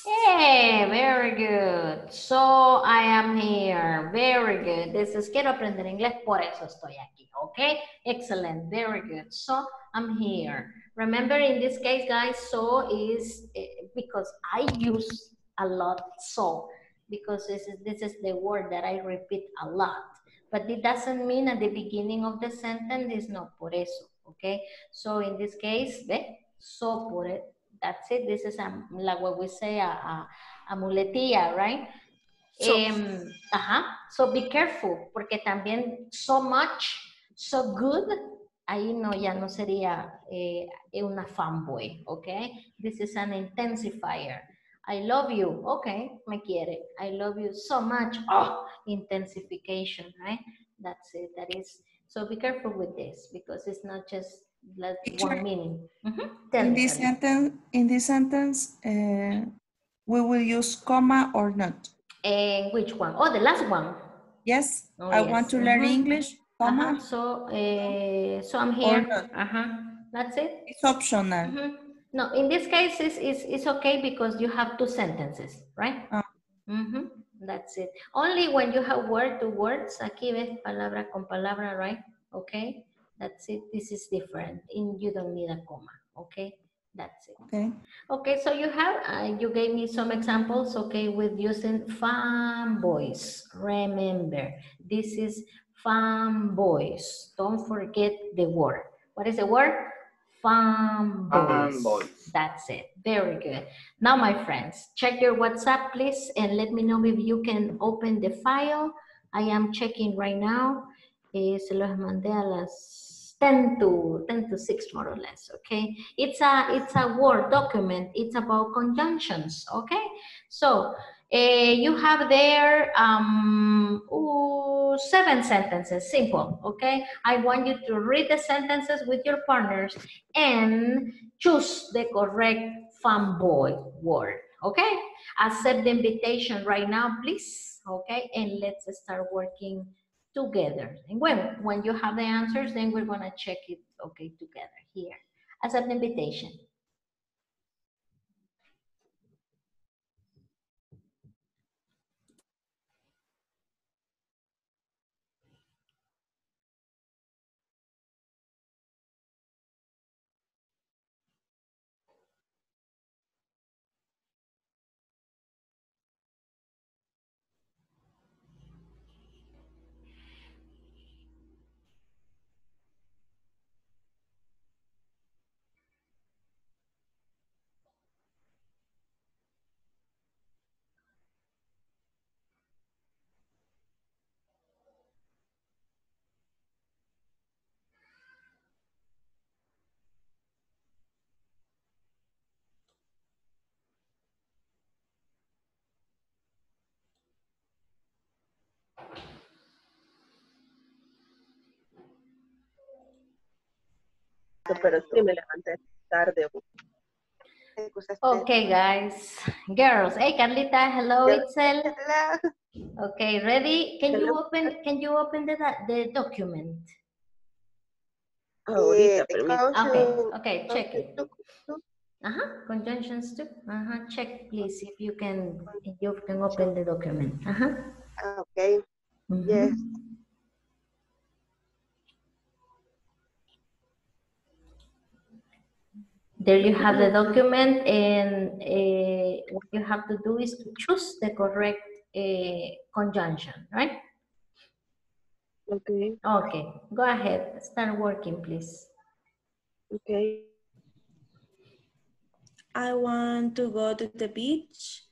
Hey, very good. So I am here. Very good. This is quiero aprender inglés, por eso estoy aquí. Okay? Excellent. Very good. So I'm here. Remember in this case, guys, so is eh, because I use a lot so because this is this is the word that I repeat a lot. But it doesn't mean at the beginning of the sentence is not por eso. Okay? So in this case, ve, so por it. That's it. This is a, like what we say, a, a, a muletilla, right? So- Em, ajá. So be careful, porque también so much, so good, ahí no, ya no sería eh, una fanboy, okay? This is an intensifier. I love you, okay, me quiere. I love you so much, oh, intensification, right? That's it, that is, so be careful with this, because it's not just like one meaning. Mhm. In me, this sentence, in this sentence, uh, we will use comma or not. And which one? Oh, the last one. Yes, Oh, I want to learn Mhm. English, comma, Uh-huh. So, eh, so I'm or here. not. Uh-huh. That's it. It's optional. Mhm. No, in this case, it's, it's, it's okay because you have two sentences, right? Ah. Mhm. That's it. Only when you have word to words, aquí ves palabra con palabra, right? Okay, that's it. This is different. In you don't need a comma. Okay, that's it. Okay. Okay, so you have, uh, you gave me some examples, okay, with using fan fanboys. Remember, this is fan fanboys. Don't forget the word. What is the word? Fanboys. Fanboys. That's it. Very good. Now, my friends, check your WhatsApp, please, and let me know if you can open the file. I am checking right now. Eh, se los mandé a las 10 to 10 to 6 more or less, okay? It's a it's a Word document. It's about conjunctions, okay? So eh, you have there um, ooh, seven sentences, simple, okay? I want you to read the sentences with your partners and choose the correct fanboy word, okay? Accept the invitation right now, please, okay? And let's start working together. And when, when you have the answers, then we're gonna check it, okay, together here. Accept the invitation. Pero sí me levanté tarde. Okay, guys, girls. Hey, Carlita. Hello, Itzel. Okay, ready? Can you open? Can you open the the document? Ahorita, Okay, permítame. okay, check it. Uh-huh, conjunctions too. Uh-huh, check please if you can, if you can open the document. Uh-huh. Okay. Yes. There you have the document and uh, what you have to do is to choose the correct uh, conjunction, right? Okay. Okay, go ahead, start working, please. Okay. I want to go to the beach,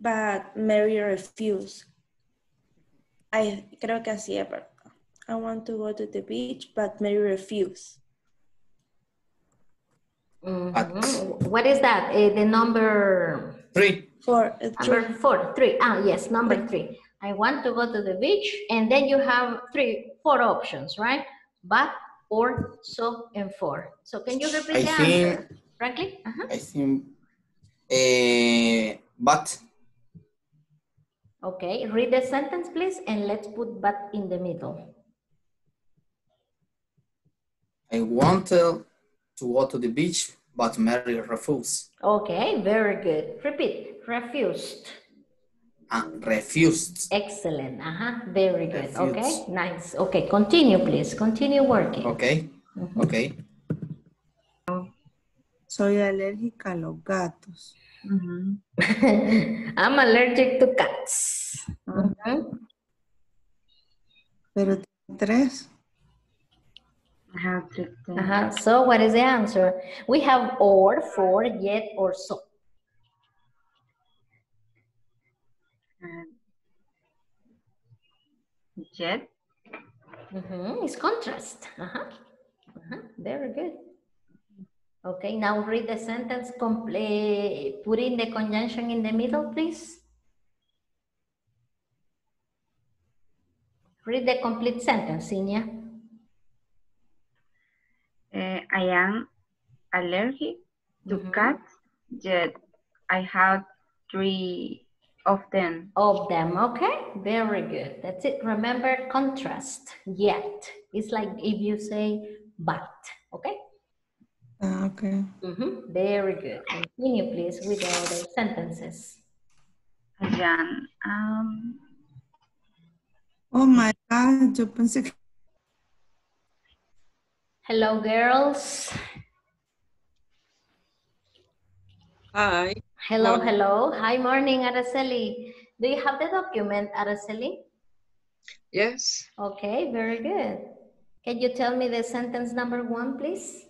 but Mary refused. I creo que así es. I want to go to the beach, but Mary refused. Mhm. What is that? Eh, the number Three. Four, uh, number three. four, three. Ah, yes, number three. I want to go to the beach, and then you have three, four options, right? But, or, so, and for. So can you repeat I the think- answer, Franklin? Uh-huh. I think, eh, but Okay, read the sentence, please, and let's put but in the middle. I want to go to the beach, but Mary refused. Okay, very good. Repeat, refused. Ah, refused. Excellent. Uh-huh. Very good. Okay, nice. Okay, continue, please. Continue working. Okay, okay. Soy alérgica a los gatos. I'm allergic to cats. Mhm. Pero tres. Uh-huh. So what is the answer? We have or, for, yet, or so. Jet. Mhm, It's contrast. Uh-huh. Uh-huh. Very good. Okay, now read the sentence, complete, put in the conjunction in the middle, please. Read the complete sentence, Inya. Uh, I am allergic to cats, yet I have three of them. Of them, okay? Very good. That's it. Remember contrast, yet. It's like if you say but, okay? Ah, okay. Mhm, Very good. Continue, please, with all the other sentences. Ayan, um, Oh my God, yo pensé que... Hello, girls. Hi. Hello, Morning. hello. Hi, morning, Araceli. Do you have the document, Araceli? Yes. Okay, very good. Can you tell me the sentence number one, please?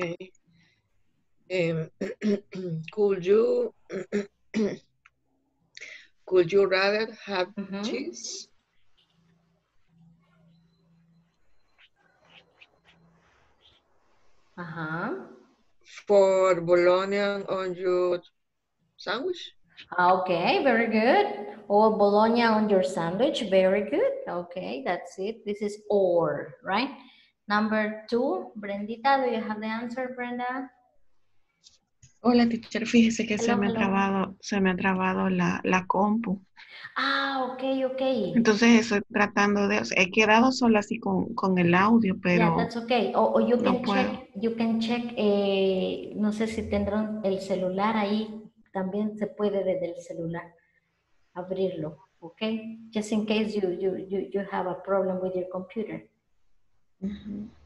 Okay. Um, could you could you rather have cheese For bologna on your sandwich? Ah, okay, very good. Or bologna on your sandwich, very good. Okay, that's it. This is or, right? Number two, Brendita, do you have the answer, Brenda? Hola, teacher. Fíjese que se me ha trabado, se me ha trabado la, la compu. Ah, ok, ok. Entonces estoy tratando de, o sea, he quedado sola así con, con el audio, Yeah, pero that's okay. O, o you no can puedo. check, you can check, eh, no sé si tendrán el celular ahí, también se puede desde el celular abrirlo, okay? Just in case you, you, you, you have a problem with your computer.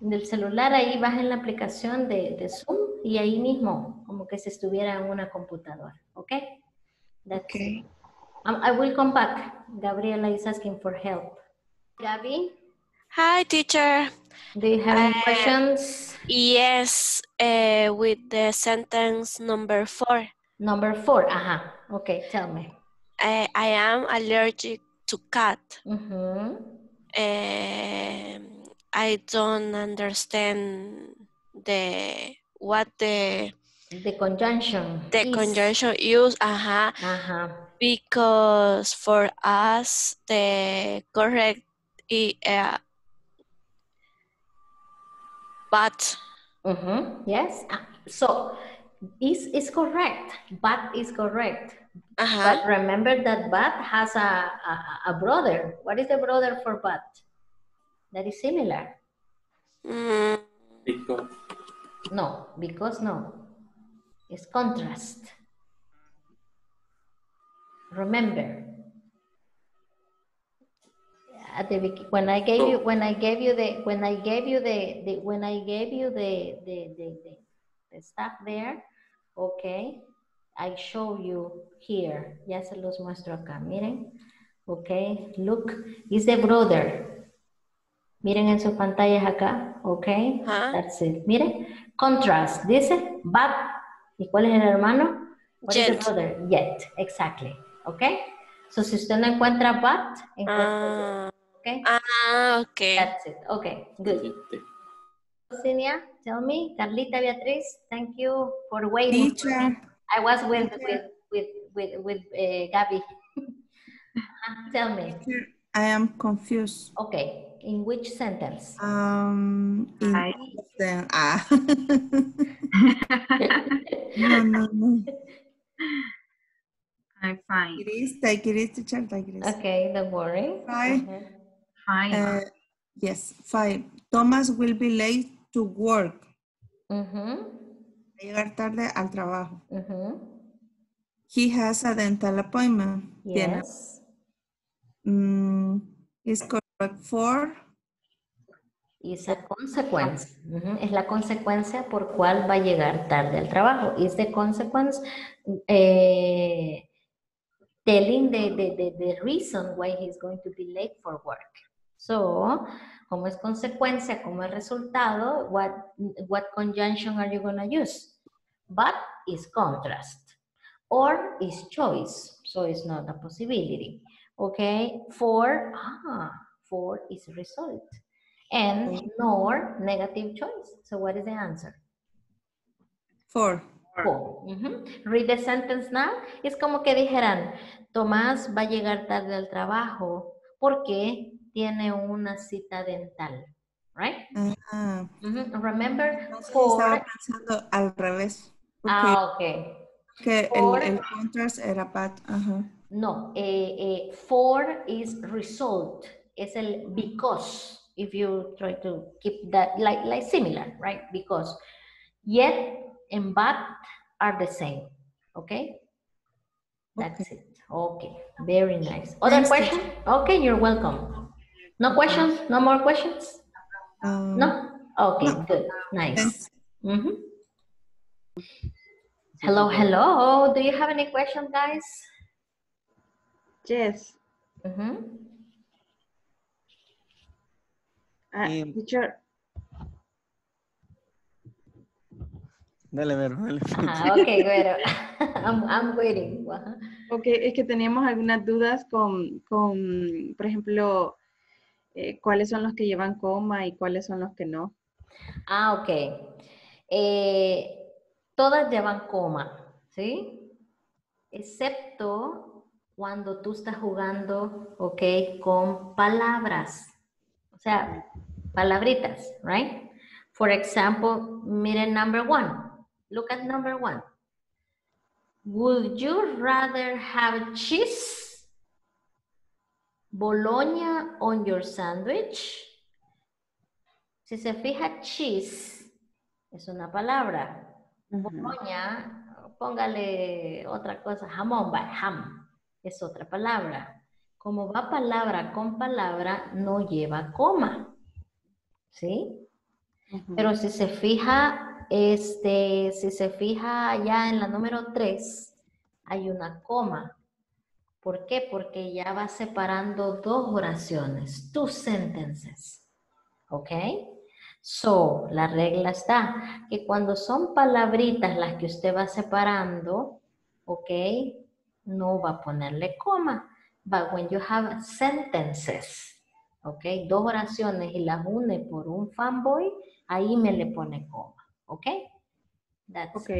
Del celular ahí bajen la aplicación de, de Zoom y ahí mismo, como que si estuviera en una computadora, okay? That's it. Um, I will come back. Gabriela is asking for help. Gabby, Hi, teacher. do you have any Uh, questions? Yes, uh, with the sentence number four. Number four, uh-huh. Okay, tell me. Uh, I am allergic to cat. Mhm. Um, I don't understand the what the The conjunction. the is- conjunction use. Uh-huh. Uh-huh. Because for us the correct i- uh, but Mhm, Yes. Ah, So is is correct. But is correct. Uh-huh. But remember that but has a, a, a brother. What is the brother for but? That is similar. mm, Because No, because no. It's contrast. Remember. at the begi- when I gave you when I gave you the when I gave you the, the when I gave you the the, the, the the stuff there, okay, I show you here. Ya se los muestro acá. Miren, okay, look, is the brother. Miren en sus pantallas acá, okay, that's it. Miren, contrast dice but. ¿Y cuál es el hermano? What is the Yet. brother? Yet, exactly, okay. So si usted no encuentra but, encuentra Ah, Okay. ah, okay. That's it. Okay, good. Cinia, tell me, Carlita Beatriz, thank you for waiting. Teacher. I was with with with with with uh, Gabby. Uh, tell me. I am confused. Okay, in which sentence? Um, in all of them. Ah. no, no, no. I'm fine. It is, take it is, teacher, take it is. Okay, don't worry. Five. Fine. Uh, yes, five. Thomas will be late to work. Mm-hmm. Va llegar tarde al trabajo. Mm-hmm. He has a dental appointment. Yes. Mm, is correct for Is a consequence. Ujú, Es la consecuencia por cual va a llegar tarde al trabajo. Is the consequence eh, telling the, the, the, the reason why he's going to be late for work. So, como es consecuencia, como es resultado, what, what conjunction are you going to use? But is contrast. Or is choice. So it's not a possibility. Okay, for, ah, for is result. And nor negative choice. So what is the answer? for. Four. Ujú. Read the sentence now. Es como que dijeran, Tomás va a llegar tarde al trabajo porque tiene una cita dental. Right? Remember, estaba for. pensando al revés. Ah, ok. que For- el, el contrast era bad. No, eh, eh, for is result. Es el because. If you try to keep that like, like similar, right? Because yet and but are the same. Okay? That's it. Okay. Very nice. Other Thanks, question? Okay, you're welcome. No questions? No more questions? Um, No? Okay, good. Nice. Mhm. Hello, hello. Do you have any questions, guys? Yes. Mhm. Ah, teacher, Dale, Vero, dale. Ah, okay, good. I'm, I'm waiting. Ajá. ok, es que teníamos algunas dudas con, con por ejemplo, eh, cuáles son los que llevan coma y cuáles son los que no. Ah, ok. Eh, todas llevan coma, ¿sí? Excepto cuando tú estás jugando, ok, con palabras. O sea, palabritas, right? For example, miren number one. Look at number one. Would you rather have cheese, bologna on your sandwich? Si se fija, cheese es una palabra. Bologna, póngale otra cosa, jamón, ham, es otra palabra. Como va palabra con palabra, no lleva coma. ¿Sí? Pero si se fija, este, si se fija ya en la número 3, hay una coma. ¿Por qué? Porque ya va separando dos oraciones, two sentences. ¿Ok? So, la regla está que cuando son palabritas las que usted va separando, ¿ok? No va a ponerle coma. But when you have sentences, ¿ok? Dos oraciones y las une por un fanboy, ahí me le pone coma, ¿ok? That's, Ok.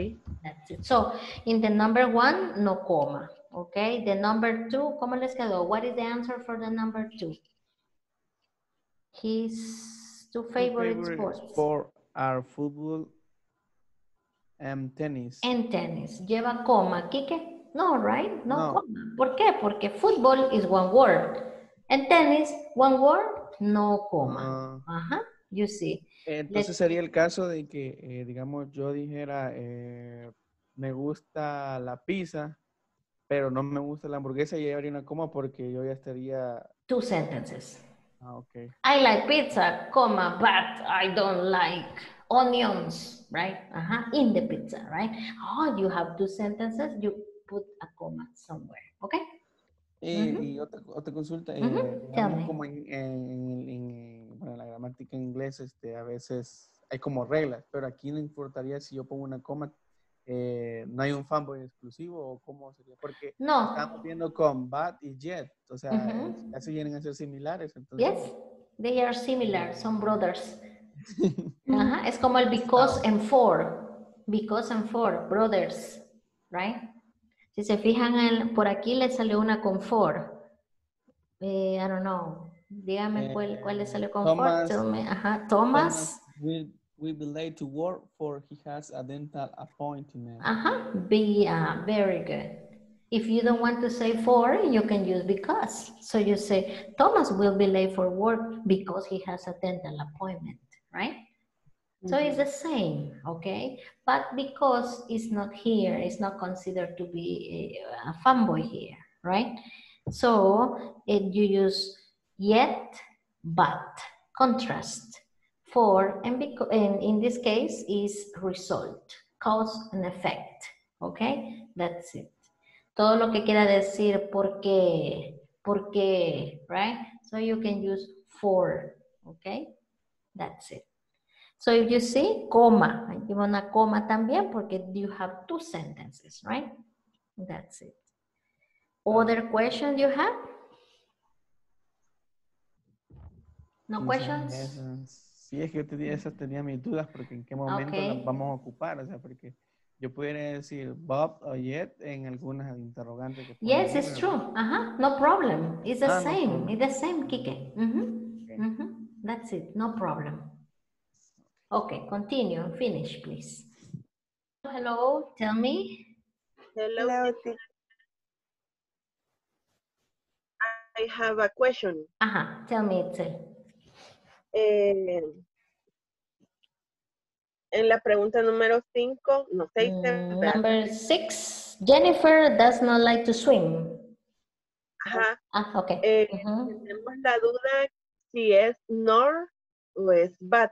that's it. So, in the number one, no coma, ¿ok? The number two, ¿cómo les quedó? What is the answer for the number two? His two favorite, sports. sport are football and tennis. En tenis, ¿lleva coma, Kike? No, right? No, No. coma. ¿Por qué? Porque fútbol is one word. En tenis, one word, no coma. Ah, Ajá, you see. entonces sería el caso de que, eh, digamos, yo dijera, eh, me gusta la pizza, pero no me gusta la hamburguesa y habría una coma porque yo ya estaría... Two sentences. Ah, ok. I like pizza, comma, but I don't like onions, right? Uh-huh, in the pizza, right? Oh, you have two sentences, you put a comma somewhere, okay? Eh, Ujú. Y otra, otra consulta, eh, digamos tell me. como en, en- en- en- bueno, en la gramática en inglés, este, a veces hay como reglas, pero aquí no importaría si yo pongo una coma, eh, no hay un fanboy exclusivo o cómo sería, porque No. estamos viendo con but y yet, o sea, Ujú. casi vienen a ser similares, entonces. Yes, they are similar, some brothers. Ajá, es como el because and for, because and for, brothers, right? Si se fijan, en- por aquí le salió una con for. Eh, I don't know. Dígame cuál, cuál le salió con for. Thomas- Tell me. Ajá, Thomas. will, will be late to work for he has a dental appointment. Ajá, be uh, very good. If you don't want to say for, you can use because. So you say, Thomas will be late for work because he has a dental appointment, right? So it's mm-hmm. the same, okay? But because it's not here, it's not considered to be a, a fanboy here, right? So it, you use yet, but, contrast. For, and, beco- and in this case is result, cause and effect, okay? That's it. Todo lo que quiera decir por qué, por qué, right? So you can use for, okay? That's it. So if you see, coma, hay una coma también porque you have two sentences, right? That's it. Other question you have? No questions? Sí, es que yo tenía, esas tenía mis dudas porque en qué momento Ok. las vamos a ocupar, o sea, porque yo pudiera decir Bob o Yet en algunas interrogantes que Yes, it's true. Uh-huh. No problem. It's the Ah, no same. problem. It's the same, Kike. Mhm. Mhm. That's it. No problem. Okay, continue. Finish, please. Hello, tell me. Hello. teacher. I have a question. Ajá, tell me, Itzel. Eh, en la pregunta número 5, no 6, Mm, Number six, Jennifer does not like to swim. Ajá. Ah, okay. Eh, Ujú. Tenemos la duda si es nor o es but.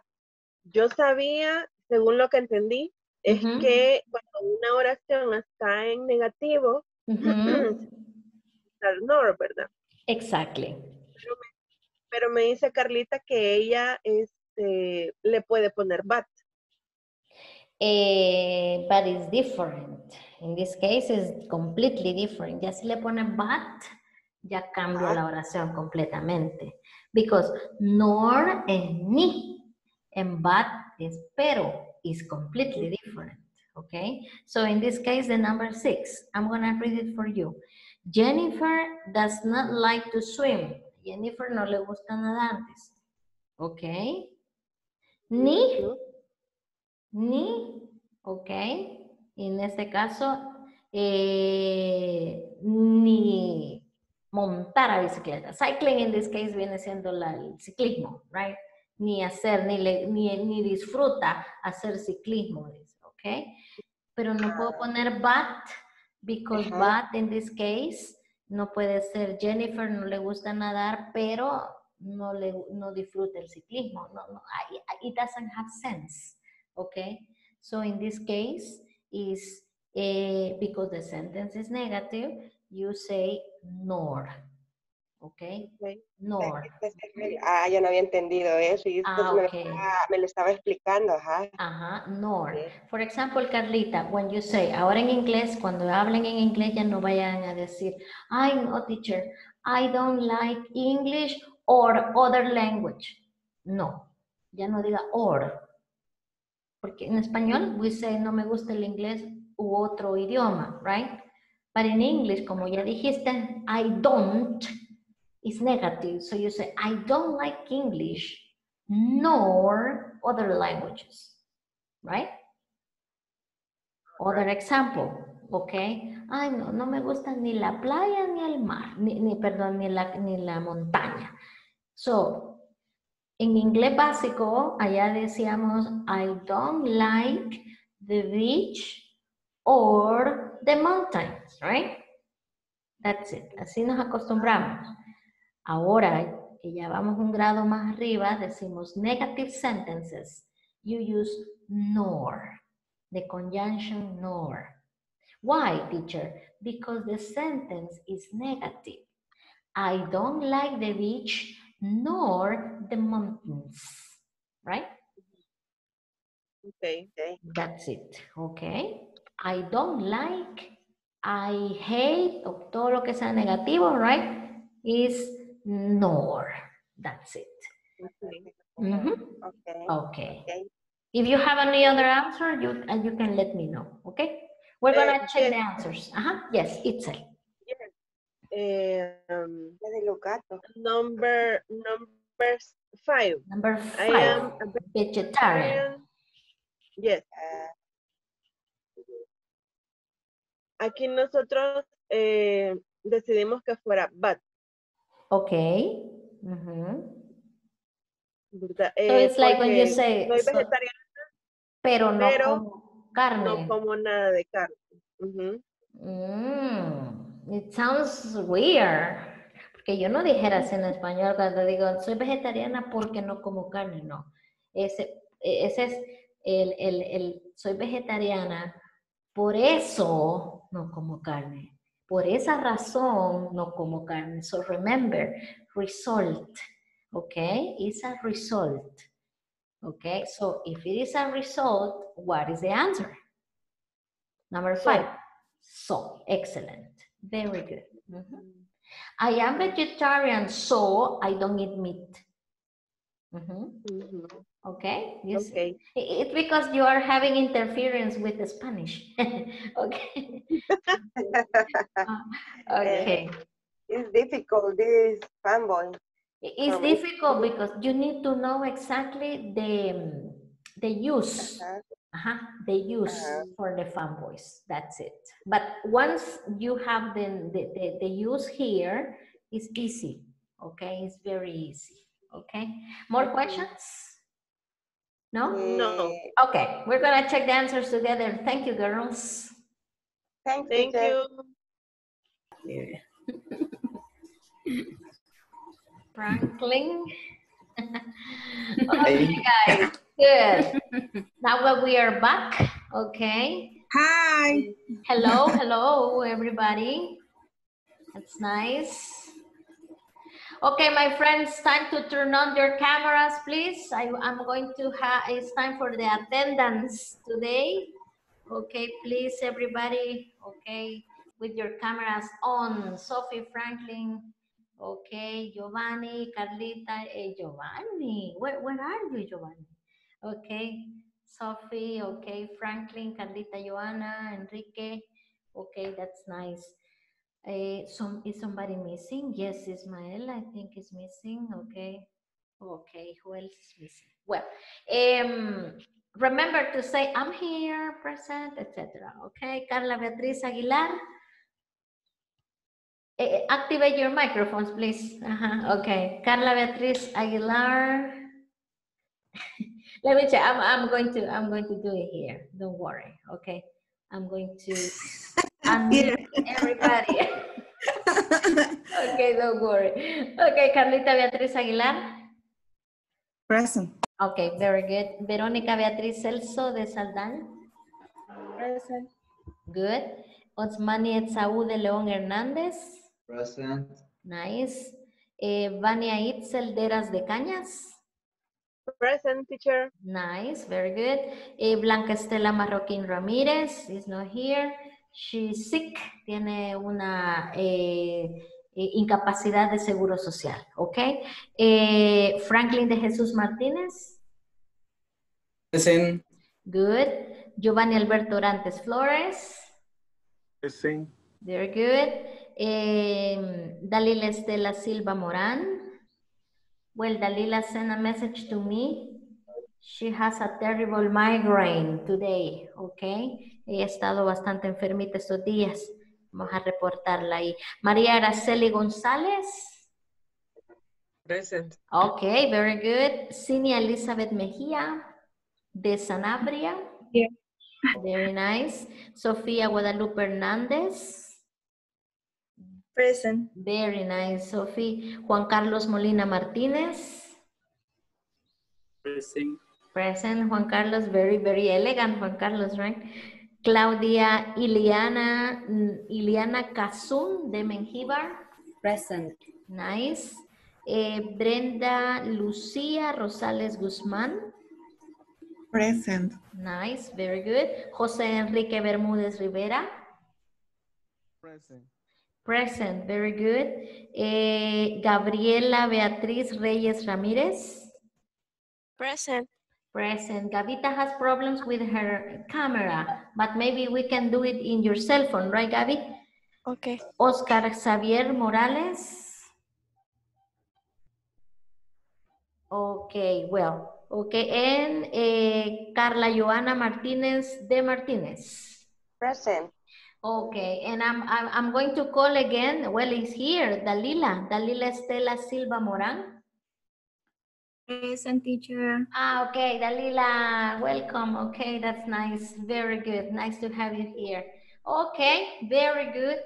Yo sabía, según lo que entendí, es que cuando una oración está en negativo, Ujú. está el ¿verdad? Exactly. Pero me dice Carlita que ella este, le puede poner but. Eh, but it's different. In this case, it's completely different. Ya si le pone but, ya cambia la oración completamente. Because nor es ni, and but is pero, is completely different. Okay? So in this case, the number six, I'm gonna read it for you. Jennifer does not like to swim. Jennifer no le gusta nadar. dice. Okay? Ni ni, ok, en este caso, eh, ni montar a bicicleta. Cycling in this case viene siendo la- el ciclismo, right? Ni hacer, ni, le- ni, ni disfruta hacer ciclismo, ok. Pero no puedo poner but, because but in this case no puede ser Jennifer, no le gusta nadar, pero no, le, no disfruta el ciclismo. No, no, it doesn't have sense. Okay, so in this case is eh, because the sentence is negative, you say nor. Okay, nor. Ah, yo no había entendido eso y Ah, entonces me, lo ok. estaba- me lo estaba explicando, ajá. Ajá, nor. For example, Carlita, when you say, ahora en inglés, cuando hablen en inglés ya no vayan a decir, ay no, teacher, I don't like English or other language. No, ya no diga or. Porque en español, we say, no me gusta el inglés u otro idioma, right? But in English, como ya dijiste, I don't is negative. So you say, I don't like English nor other languages, right? Other example, okay? Ay, no, no me gusta ni la playa ni el mar, ni, ni perdón, ni la, ni la montaña. So, en inglés básico, allá decíamos, I don't like the beach or the mountains, right? That's it. Así nos acostumbramos. Ahora, y ya vamos un grado más arriba, decimos negative sentences. You use nor, the conjunction nor. Why, teacher? Because the sentence is negative. I don't like the beach nor the mountains, right? Okay. okay. That's it, okay? I don't like, I hate, o todo lo que sea negativo, right? Is nor. That's it. Okay. Okay. Okay. Okay. If you have any other answer, you, and you can let me know, okay? We're gonna Eh, check yes. the answers. Uh-huh. Yes, Itzel. Um, La de los gatos. number number five. Number I five, am a vegetarian. Yes. Aquí nosotros eh, decidimos que fuera but, Okay. ¿verdad? So Eh, it's like when you say, soy so- vegetariana, pero no pero como carne. no como nada de carne. Mm, it sounds weird. Porque yo no dijera así en español cuando digo soy vegetariana porque no como carne, no. Ese, e- ese es el, el, el soy vegetariana, por eso no como carne. Por esa razón no como carne. So remember, result, okay? It's a result. Okay, so if it is a result, what is the answer? Number five. So, excellent. Very good. Mhm. I am vegetarian, so I don't eat meat. Mhm. Ujú. Okay. You? Okay. It's because you are having interference with the Spanish. okay. Uh, okay. It's difficult, this fanboy. It's difficult because you need to know exactly the the use. Uh-huh. Uh-huh, the use Uh-huh. for the fanboys. That's it. But once you have the, the, the, the use here, it's easy. Okay, it's very easy. Okay. More questions? No? No. Okay, we're gonna check the answers together. Thank you, girls. thanks, Thank teacher. you. Franklin. okay, guys, good. Now that we are back, okay. Hi. Hello, hello, everybody. That's nice. Okay, my friends, time to turn on your cameras, please. I, I'm going to have, it's time for the attendance today. Okay, please, everybody, okay, with your cameras on. Sophie Franklin, okay, Giovanni, Carlita, eh, Giovanni, where, where are you, Giovanni? Okay, Sophie, okay, Franklin, Carlita, Joanna, Enrique, okay, that's nice. Uh, some, is somebody missing? Yes, Ismael, I think is missing, okay. Okay, who else is missing? Well, um, remember to say, I'm here, present, etc. Okay, Carla Beatriz Aguilar. Eh, activate your microphones, please. Uh-huh, okay, Carla Beatriz Aguilar. Let me check. I'm, I'm going to I'm going to do it here. Don't worry. Okay, I'm going to unmute everybody. okay, don't worry. Okay, Carlita Beatriz Aguilar. Present. Okay, very good. Verónica Beatriz Celso de Saldán. Present. Good. Osmani Etsaú de León Hernández. Present. Nice. Eh, Vania Itzel Deras de Cañas. Present teacher. Nice, very good. Eh, Blanca Estela Marroquín Ramírez is not here. She's sick, tiene una eh, eh, incapacidad de seguro social, ¿ok? Eh, Franklin de Jesús Martínez, Present. good. Giovanni Alberto Orantes Flores, Present. very good. Eh, Dalila Estela Silva Morán. Well, Dalila sent a message to me. She has a terrible migraine today, okay? Ella ha estado bastante enfermita estos días. Vamos a reportarla ahí. María Araceli González. Present. Okay, very good. Cinia Elizabeth Mejía de Sanabria. Very nice. Sofía Guadalupe Hernández. Present. Very nice, Sophie. Juan Carlos Molina Martínez. Present. Present, Juan Carlos. Very, very elegant, Juan Carlos, right? Claudia Iliana, Iliana Cazún de Mengíbar. Present. Nice. Eh, Brenda Lucía Rosales Guzmán. Present. Nice, very good. José Enrique Bermúdez Rivera. Present. Present, very good. Eh, Gabriela Beatriz Reyes Ramírez. Present. Present. Gavita has problems with her camera, but maybe we can do it in your cell phone, right, Gaby? Okay. Oscar Xavier Morales. Okay, well, okay. And eh, Carla Joana Martínez de Martínez. Present. Okay, and I'm, I'm, I'm going to call again. Well, it's here, Dalila. Dalila Estela Silva Moran. Present, teacher. Ah, okay, Dalila, welcome. Okay, that's nice. Very good. Nice to have you here. Okay, very good.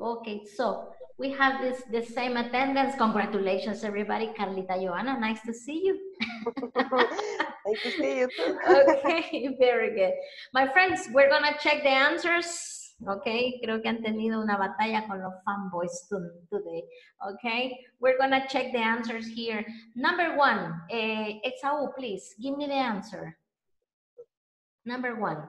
Okay, so we have this the same attendance. Congratulations, everybody. Carlita Joanna, nice to see you. Nice to see you too. okay, very good. My friends, we're gonna check the answers. Okay, creo que han tenido una batalla con los fanboys today. Okay, we're gonna check the answers here. Number one, eh, Exau, please give me the answer. Number one.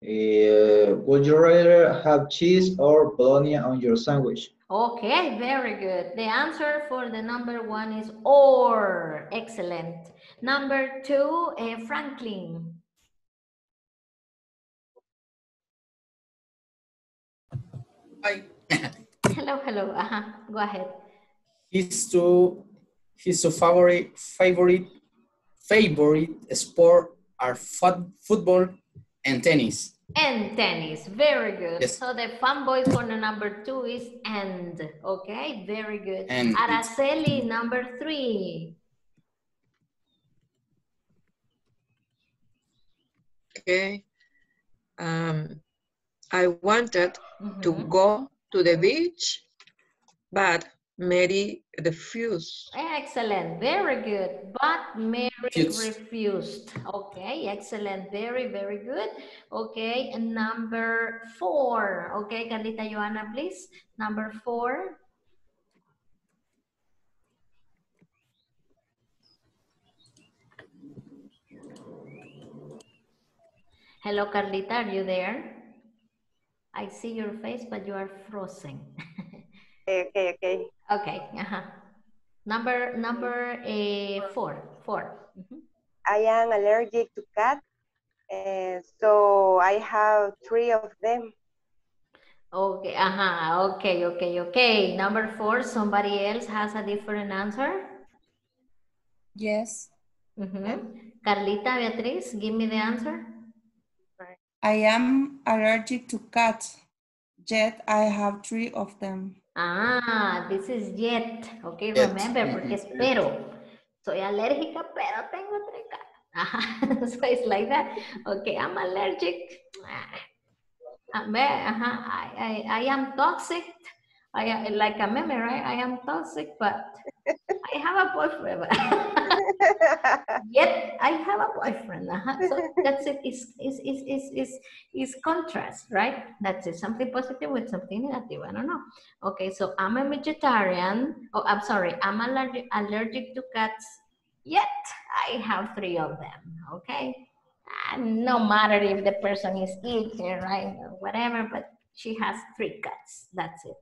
Uh, would you rather have cheese or bologna on your sandwich? Okay, very good. The answer for the number one is or. Excellent. Number two, eh, Franklin. Hi. Hello, hello. Uh-huh. Go ahead. His two, his two favorite, favorite, favorite sport are fut, football and tennis. And tennis, very good. Yes. So the fanboys for the number two is and. Okay, very good. And. Araceli, number three. Okay. Um, I wanted to Mhm. go to the beach, but Mary refused. Excellent, very good. But Mary Refused. refused. Okay, excellent, very, very good. Okay, and number four. Okay, Carlita Joanna, please. Number four. Hello, Carlita, are you there? I see your face, but you are frozen. Okay, okay, okay. Okay, uh-huh. Number, number eh, four, four. Mhm. I am allergic to cats, uh, so I have three of them. Okay, uh-huh, okay, okay, okay. Number four, somebody else has a different answer? Yes. Mhm. Carlita, Beatriz, give me the answer. I am allergic to cats, yet I have three of them. Ah, this is yet. Okay, Yet. remember, porque es pero. Soy alérgica, pero tengo tres gatos. Ajá, so it's like that. Okay, I'm allergic. Ah, me- ajá, I, I, I am toxic. I like a meme, right? I am toxic, but I have a boyfriend. Yet I have a boyfriend. Uh-huh. So that's it. Is is is is is is contrast, right? That's it. Something positive with something negative. I don't know. Okay, so I'm a vegetarian. Oh, I'm sorry. I'm allergic allergic to cats. Yet I have three of them. Okay. And no matter if the person is eating, right, or whatever, but she has three cats. That's it.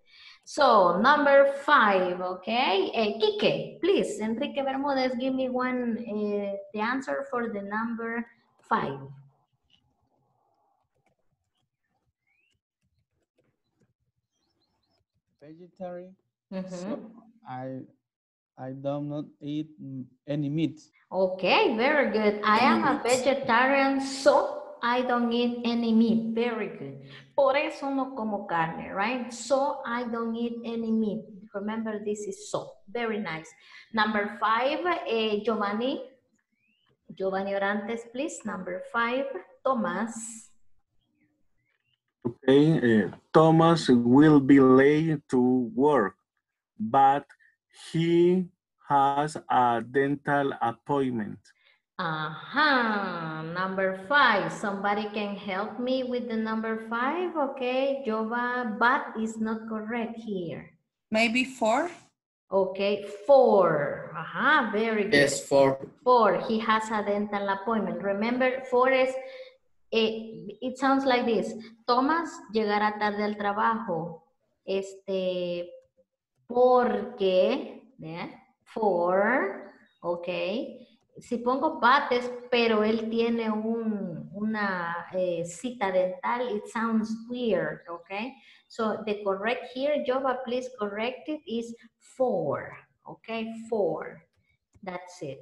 So number five, okay. Uh, Kike, please, Enrique Bermudez, give me one, uh, the answer for the number five. Vegetarian. Mhm. So I I do not eat mm, any meat. Okay, very good. I am a vegetarian, so I don't eat any meat. Very good. Por eso no como carne, right? So I don't eat any meat. Remember, this is so. Very nice. Number five, eh, Giovanni. Giovanni Orantes, please. Number five, Thomas. Okay, uh, Thomas will be late to work, but he has a dental appointment. Uh-huh. Number five. Somebody can help me with the number five, okay? Jova, but is not correct here. Maybe for? Okay, for. Aha, very good. Yes, for. For, he has a dental appointment. Remember, for is, eh, it sounds like this. Thomas llegará tarde al trabajo. Este, porque, ¿ya? for, ok. Si pongo pates, pero él tiene un, una eh, cita dental, it sounds weird, okay? So the correct here, Jova, please correct it, is four, okay? Four, that's it.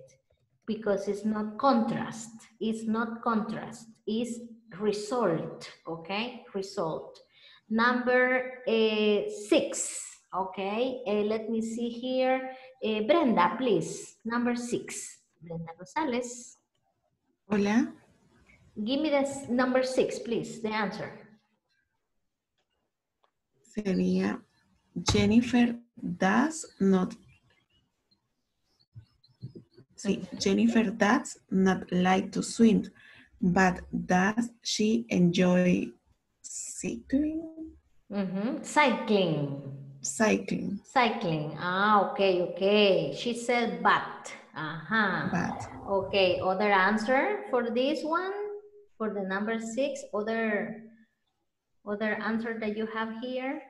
Because it's not contrast, it's not contrast, it's result, okay? Result. Number eh, six, okay? Eh, let me see here. Brenda, please, number six. Brenda Rosales. Hola. Give me the number six, please, the answer. Sería Jennifer does not. Sí, Jennifer does not like to swim, but does she enjoy cycling? Mhm, Cycling. Cycling. Cycling. Ah, okay, okay. She said but. Uh-huh. But. Okay, other answer for this one? For the number six, other other answer that you have here?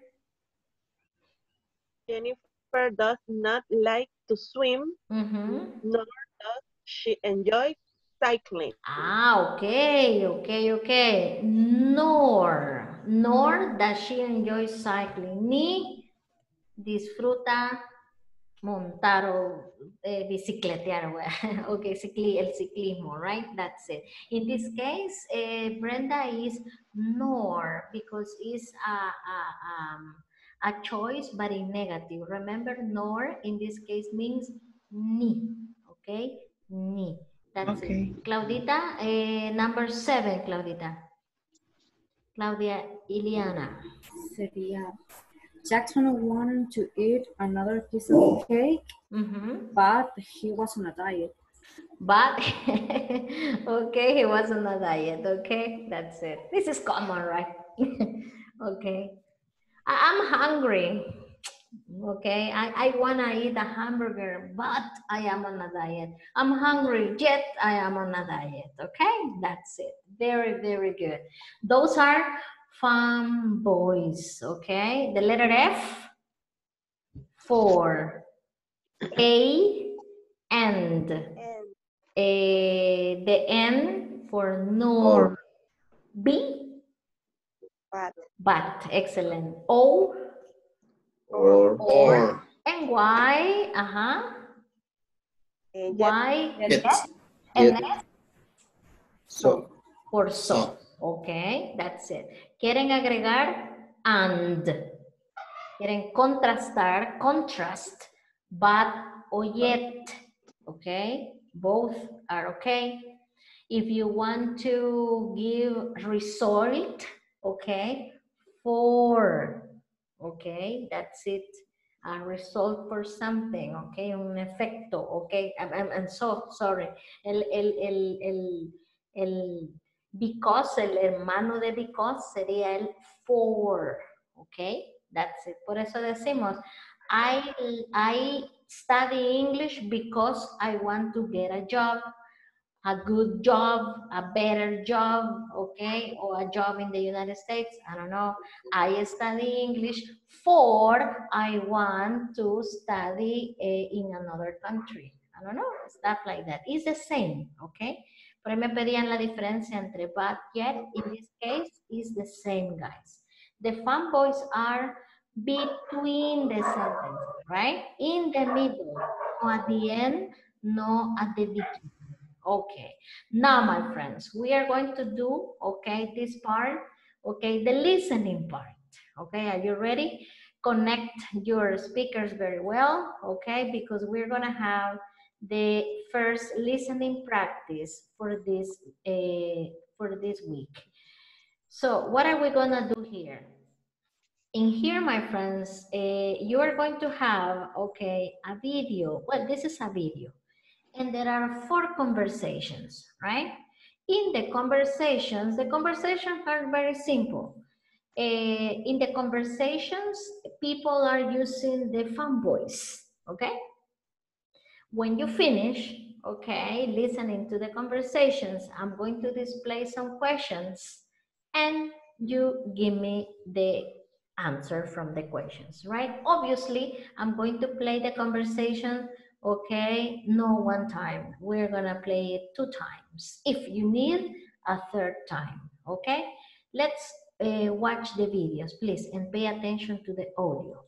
Jennifer does not like to swim, Mhm. nor does she enjoy cycling. Ah, okay, okay, okay. Nor, nor does she enjoy cycling. Ni disfruta montar o eh, bicicletear. okay, cicli, el ciclismo, right? That's it. In this case, eh, Brenda is nor because it's a, a, um, a choice, but in negative. Remember, nor in this case means ni. Okay, ni. That's Okay. it. Claudita, eh, number seven, Claudita. Claudia Iliana. Sería Jackson wanted to eat another piece of oh. cake, mm-hmm. but he was on a diet. But, okay, he was on a diet, okay? That's it. This is common, right? okay. I, I'm hungry, okay? I, I want to eat a hamburger, but I am on a diet. I'm hungry, yet I am on a diet, okay? That's it. Very, very good. Those are fanboys, okay? The letter F, for A, and. a, the N for no. B, But. but, excellent. O, Or. or. And Y, ajá. Eh, Y, Yet. and Yet. S So. for so. Ok, that's it. ¿Quieren agregar and? ¿Quieren contrastar, contrast, but o yet? Okay, both are okay. If you want to give result, okay, for, okay, that's it. A result for something, okay, un efecto, okay. I'm, I'm, I'm so sorry. El, el, el, el, el because, el hermano de because sería el for, okay. That's it. Por eso decimos, I, I study English because I want to get a job, a good job, a better job, okay, or a job in the United States. I don't know. I study English for I want to study eh, in another country. I don't know, stuff like that. It's the same, okay? Por ahí me pedían la diferencia entre but, yet. In this case, is the same, guys. The fanboys are between the sentences, right? In the middle, no at the end, no at the beginning. Okay, now my friends, we are going to do, okay, this part, okay, the listening part. Okay, are you ready? Connect your speakers very well, okay, because we're gonna have the first listening practice for this, uh, for this week. So what are we gonna do here? In here, my friends, uh, you are going to have, okay, a video. Well, this is a video. And there are four conversations, right? In the conversations, the conversations are very simple. Uh, in the conversations, people are using the phone voice, okay? When you finish, okay, listening to the conversations, I'm going to display some questions and you give me the answer from the questions, right? Obviously, I'm going to play the conversation, okay, no one time. We're gonna play it two times. If you need a third time, okay? Let's uh, watch the videos, please, and pay attention to the audio.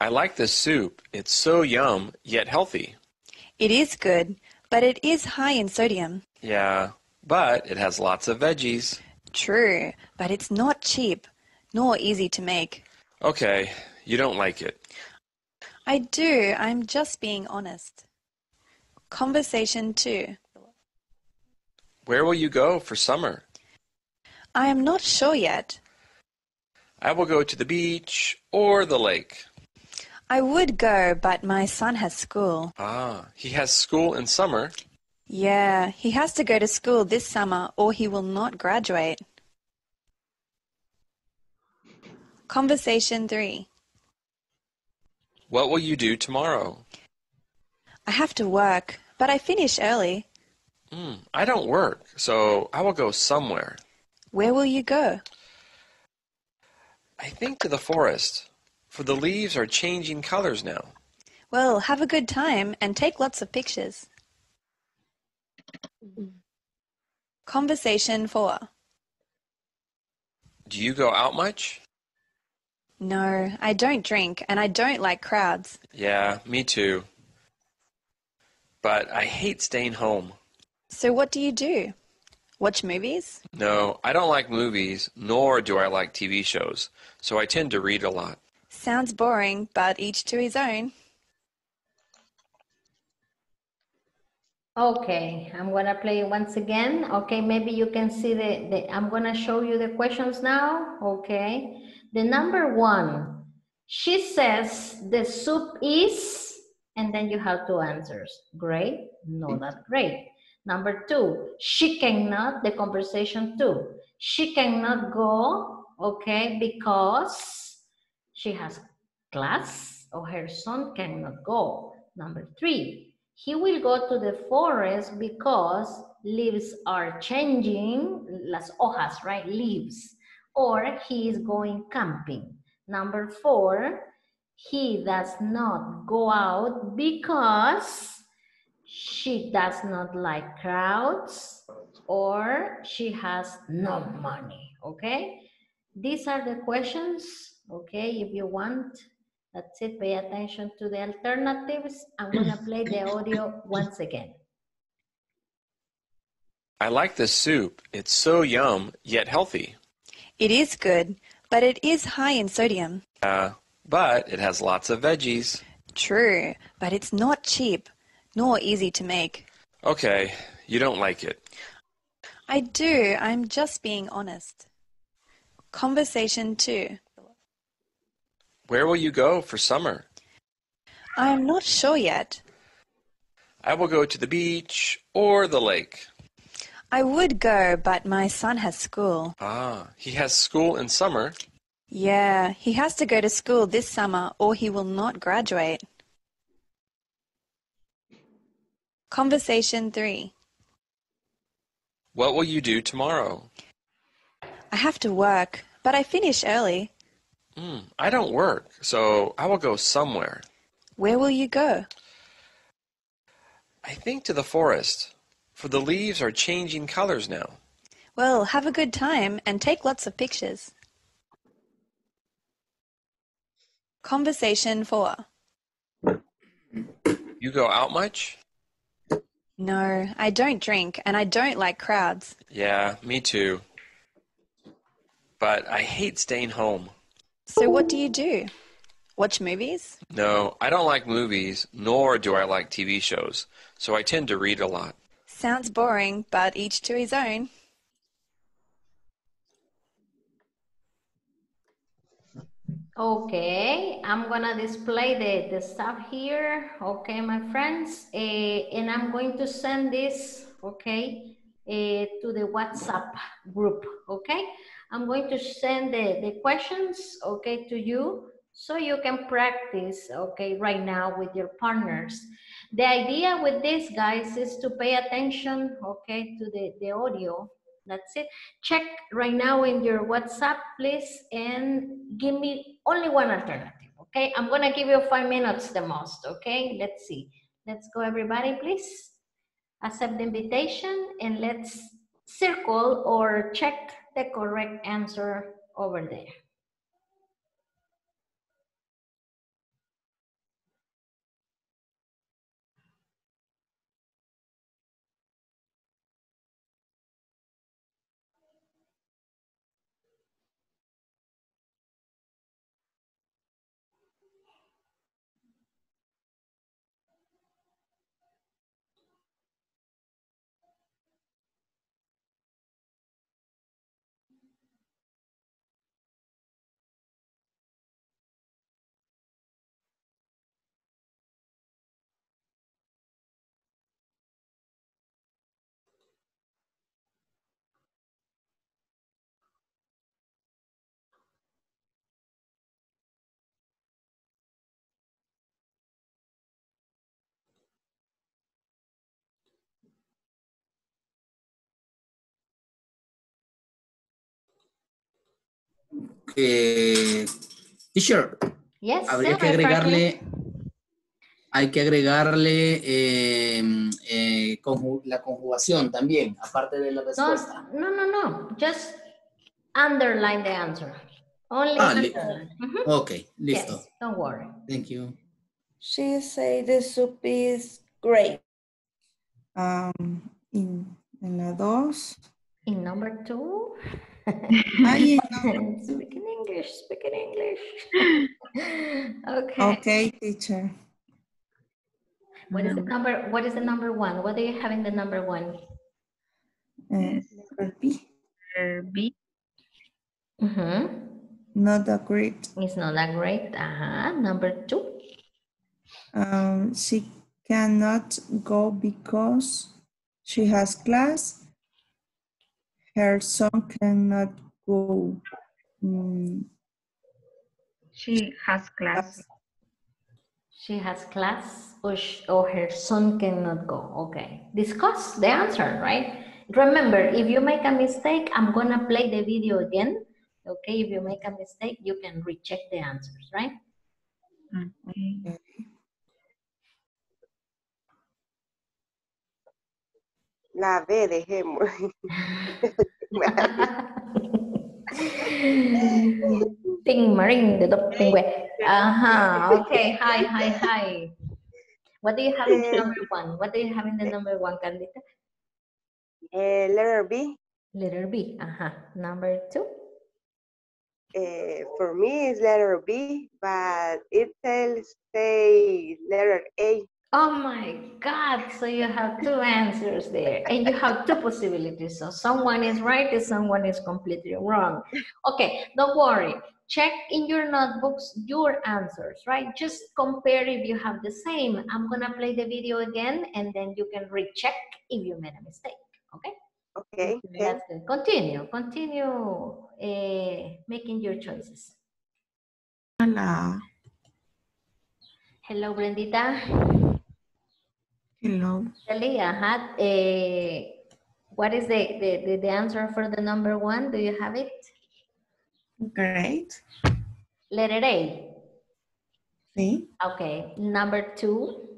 I like this soup. It's so yum, yet healthy. It is good, but it is high in sodium. Yeah, but it has lots of veggies. True, but it's not cheap, nor easy to make. Okay, you don't like it. I do, I'm just being honest. Conversation 2. Where will you go for summer? I am not sure yet. I will go to the beach or the lake. I would go, but my son has school. Ah, he has school in summer. Yeah, he has to go to school this summer or he will not graduate. Conversation 3. What will you do tomorrow? I have to work, but I finish early. Mm, I don't work, so I will go somewhere. Where will you go? I think to the forest, for the leaves are changing colors now. Well, have a good time and take lots of pictures. Conversation 4. Do you go out much? No, I don't drink and I don't like crowds. Yeah, me too. But I hate staying home. So what do you do? Watch movies? No, I don't like movies, nor do I like TV shows, so I tend to read a lot. Sounds boring, but each to his own. Okay, I'm gonna play it once again. Okay, maybe you can see the, the, I'm gonna show you the questions now. Okay, the number one, she says the soup is, and then you have two answers. Great, no, mm. not great. Number two, she cannot, the conversation two. She cannot go, okay, because she has class or her son cannot go. Number three, he will go to the forest because leaves are changing, las hojas, right, leaves. Or he is going camping. Number four, he does not go out because she does not like crowds or she has no money, okay? These are the questions, okay? If you want, that's it. Pay attention to the alternatives. I'm gonna play the audio once again. I like this soup. It's so yum, yet healthy. It is good, but it is high in sodium. Uh, but it has lots of veggies. True, but it's not cheap, nor easy to make. Okay, you don't like it. I do, I'm just being honest. Conversation 2. Where will you go for summer? I am not sure yet. I will go to the beach or the lake. I would go, but my son has school. Ah, he has school in summer. Yeah, he has to go to school this summer or he will not graduate. Conversation 3. What will you do tomorrow? I have to work, but I finish early. Mm, I don't work, so I will go somewhere. Where will you go? I think to the forest, for the leaves are changing colors now. Well, have a good time and take lots of pictures. Conversation 4. You go out much? No, I don't drink and I don't like crowds. Yeah, me too. But I hate staying home. So, what do you do? Watch movies? No, I don't like movies, nor do I like TV shows. So, I tend to read a lot. Sounds boring, but each to his own. Okay, I'm gonna display the, the stuff here. Okay, my friends, uh, and I'm going to send this, okay, uh, to the WhatsApp group, okay? I'm going to send the, the questions, okay, to you so you can practice, okay, right now with your partners. The idea with this, guys, is to pay attention, okay, to the, the audio. That's it. Check right now in your WhatsApp, please, and give me only one alternative, okay? I'm gonna give you five minutes the most, okay? Let's see. Let's go, everybody, please. Accept the invitation and let's circle or check the correct answer over there. Eh, teacher, Yes, habría sir, que agregarle, hay que agregarle eh, eh, conju- la conjugación también, aparte de la respuesta. No, no, no, no. Just underline the answer. Only Ah, li-. Ok, listo. Yes, don't worry. Thank you. She said the soup is great. Um, in, en la dos. In number two. Ay, speak in English, speak in English. okay. Okay, teacher. What is the number? What is the number one? What do you have in the number one? Uh, B. B. Mm-hmm. Not that great. It's not that great. Uh-huh. Number two. Um, she cannot go because she has class. Her son cannot go. Mm, She has class. She has class or, sh- or her son cannot go. Okay. Discuss the answer, right? Remember, if you make a mistake, I'm going to play the video again. Okay. If you make a mistake, you can recheck the answers, right? La B, dejemos. Ting maring the dog ting we. Uh-huh. Okay. Hi, hi, hi. What do you have in the number one? What do you have in the number one, Candita? Eh, letter B. Letter B. Uh-huh. Number two. Eh, for me, it's letter B, but it tells say letter A. Oh my God. So you have two answers there and you have two possibilities. So someone is right and someone is completely wrong. Okay, don't worry. Check in your notebooks your answers, right? Just compare if you have the same. I'm going to play the video again and then you can recheck if you made a mistake. Okay? Okay. That's good. Continue. Continue eh, making your choices. Hola. Hello, Brendita. Hello. Ellie, uh-huh. Eh, what is the, the, the, the answer for the number one? Do you have it? Great. Letter A. Sí. Okay. Number two.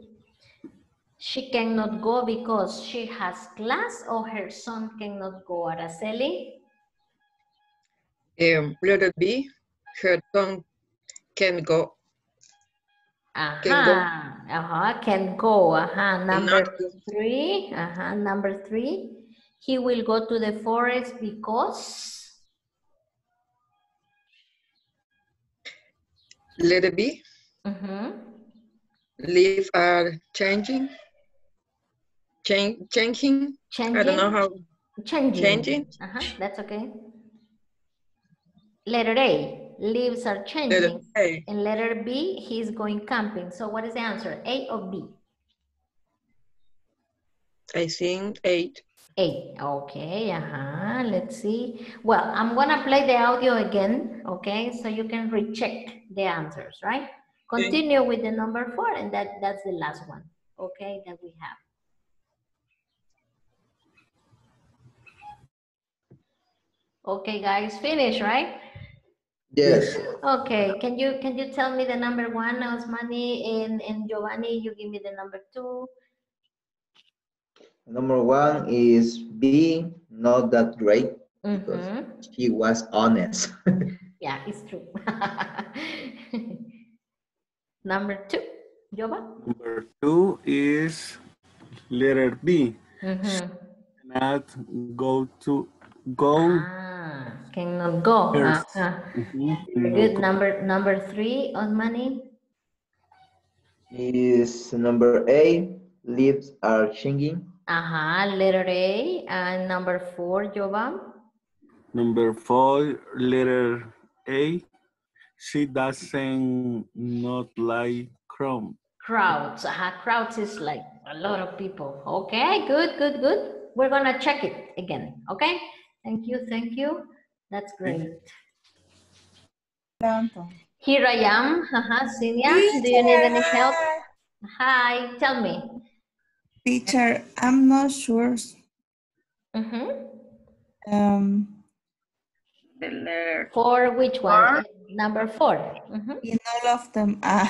She cannot go because she has class or her son cannot go. Araceli? Um, letter B, her son can go. Uh-huh. Can go. Uh-huh. Can go. Uh-huh. Number three. Uh-huh. Number three. He will go to the forest because Letter B, Mhm. leaves are changing. Change, changing. I don't know how. Changing. Changing. Uh-huh. That's okay. Letter A. leaves are changing. In letter B, he's going camping. So what is the answer, A or B? I think eight. Eight, okay, uh-huh, let's see. Well, I'm gonna play the audio again, okay, so you can recheck the answers, right? Continue with the number four, and that, that's the last one, okay, that we have. Okay, guys, finish, right? Yes. Okay, can you can you tell me the number one, Osmani, and, and Giovanni, you give me the number two. Number one is B, not that great. Because Mhm. he was honest. Yeah, it's true. Number two, Jova? Number two is letter B. Mhm. Not go to go. Ah, cannot go. Yes. Uh-huh. Mhm. Good. Number number three, on money is number A, leaves are changing. Uh-huh, letter A. And number four, Jova. Number four, letter A. She doesn't not like Chrome. Crowds. Uh-huh. Crowds is like a lot of people. Okay, good, good, good. We're gonna check it again. Okay. Thank you, thank you. That's great. Here I am. Uh-huh. Senior, do you need any help? Hi, tell me. Teacher, I'm not sure. Mm-hmm. Um, The letter For which one? Number four. Mhm. in all of them, uh,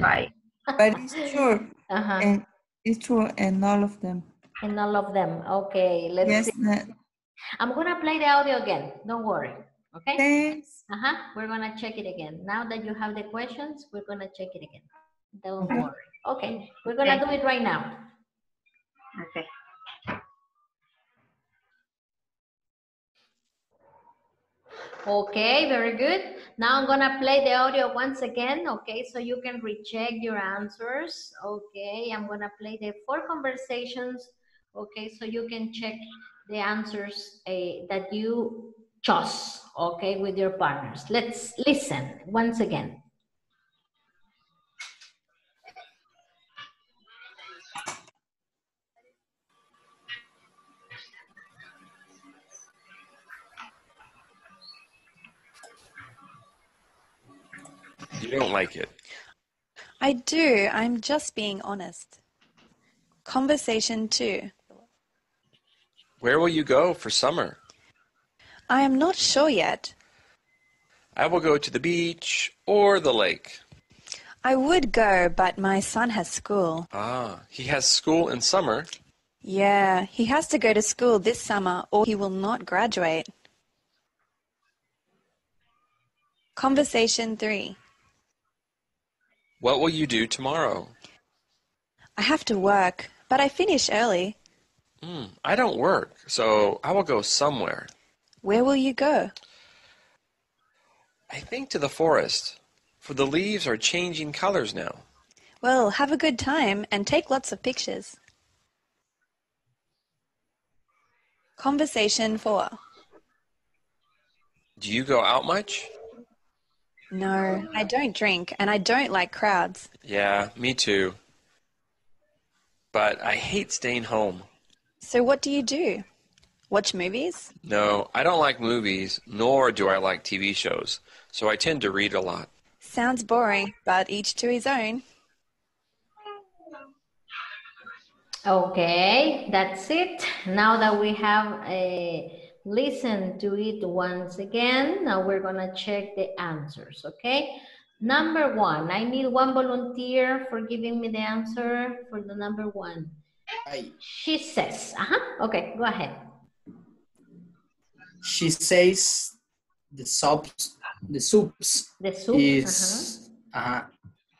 five. but it's true. Uh-huh. And it's true in all of them. In all of them. Okay, let's Yes, see. I'm gonna play the audio again. Don't worry. Okay? Thanks. Uh-huh. We're gonna check it again. Now that you have the questions, we're gonna check it again. Don't Okay. worry. Okay, we're gonna do it right now. Okay. Okay, very good. Now I'm gonna play the audio once again, okay, so you can recheck your answers. Okay, I'm gonna play the four conversations, okay, so you can check the answers eh, that you chose, okay, with your partners. Let's listen once again. You don't like it. I do. I'm just being honest. Conversation two. Where will you go for summer? I am not sure yet. I will go to the beach or the lake. I would go, but my son has school. Ah, he has school in summer. Yeah, he has to go to school this summer or he will not graduate. Conversation three. What will you do tomorrow? I have to work, but I finish early. Hmm, I don't work, so I will go somewhere. Where will you go? I think to the forest, for the leaves are changing colors now. Well, have a good time and take lots of pictures. Conversation four. Do you go out much? No, I don't drink and I don't like crowds. Yeah, me too. But I hate staying home. So what do you do? Watch movies? No, I don't like movies, nor do I like TV shows, so I tend to read a lot. Sounds boring, but each to his own. Okay, that's it. Now that we have uh, listened to it once again, now we're gonna check the answers, okay? Number one, I need one volunteer for giving me the answer for the number one. She says, uh-huh, okay, go ahead. She says the soups, the soups The soup, is, uh,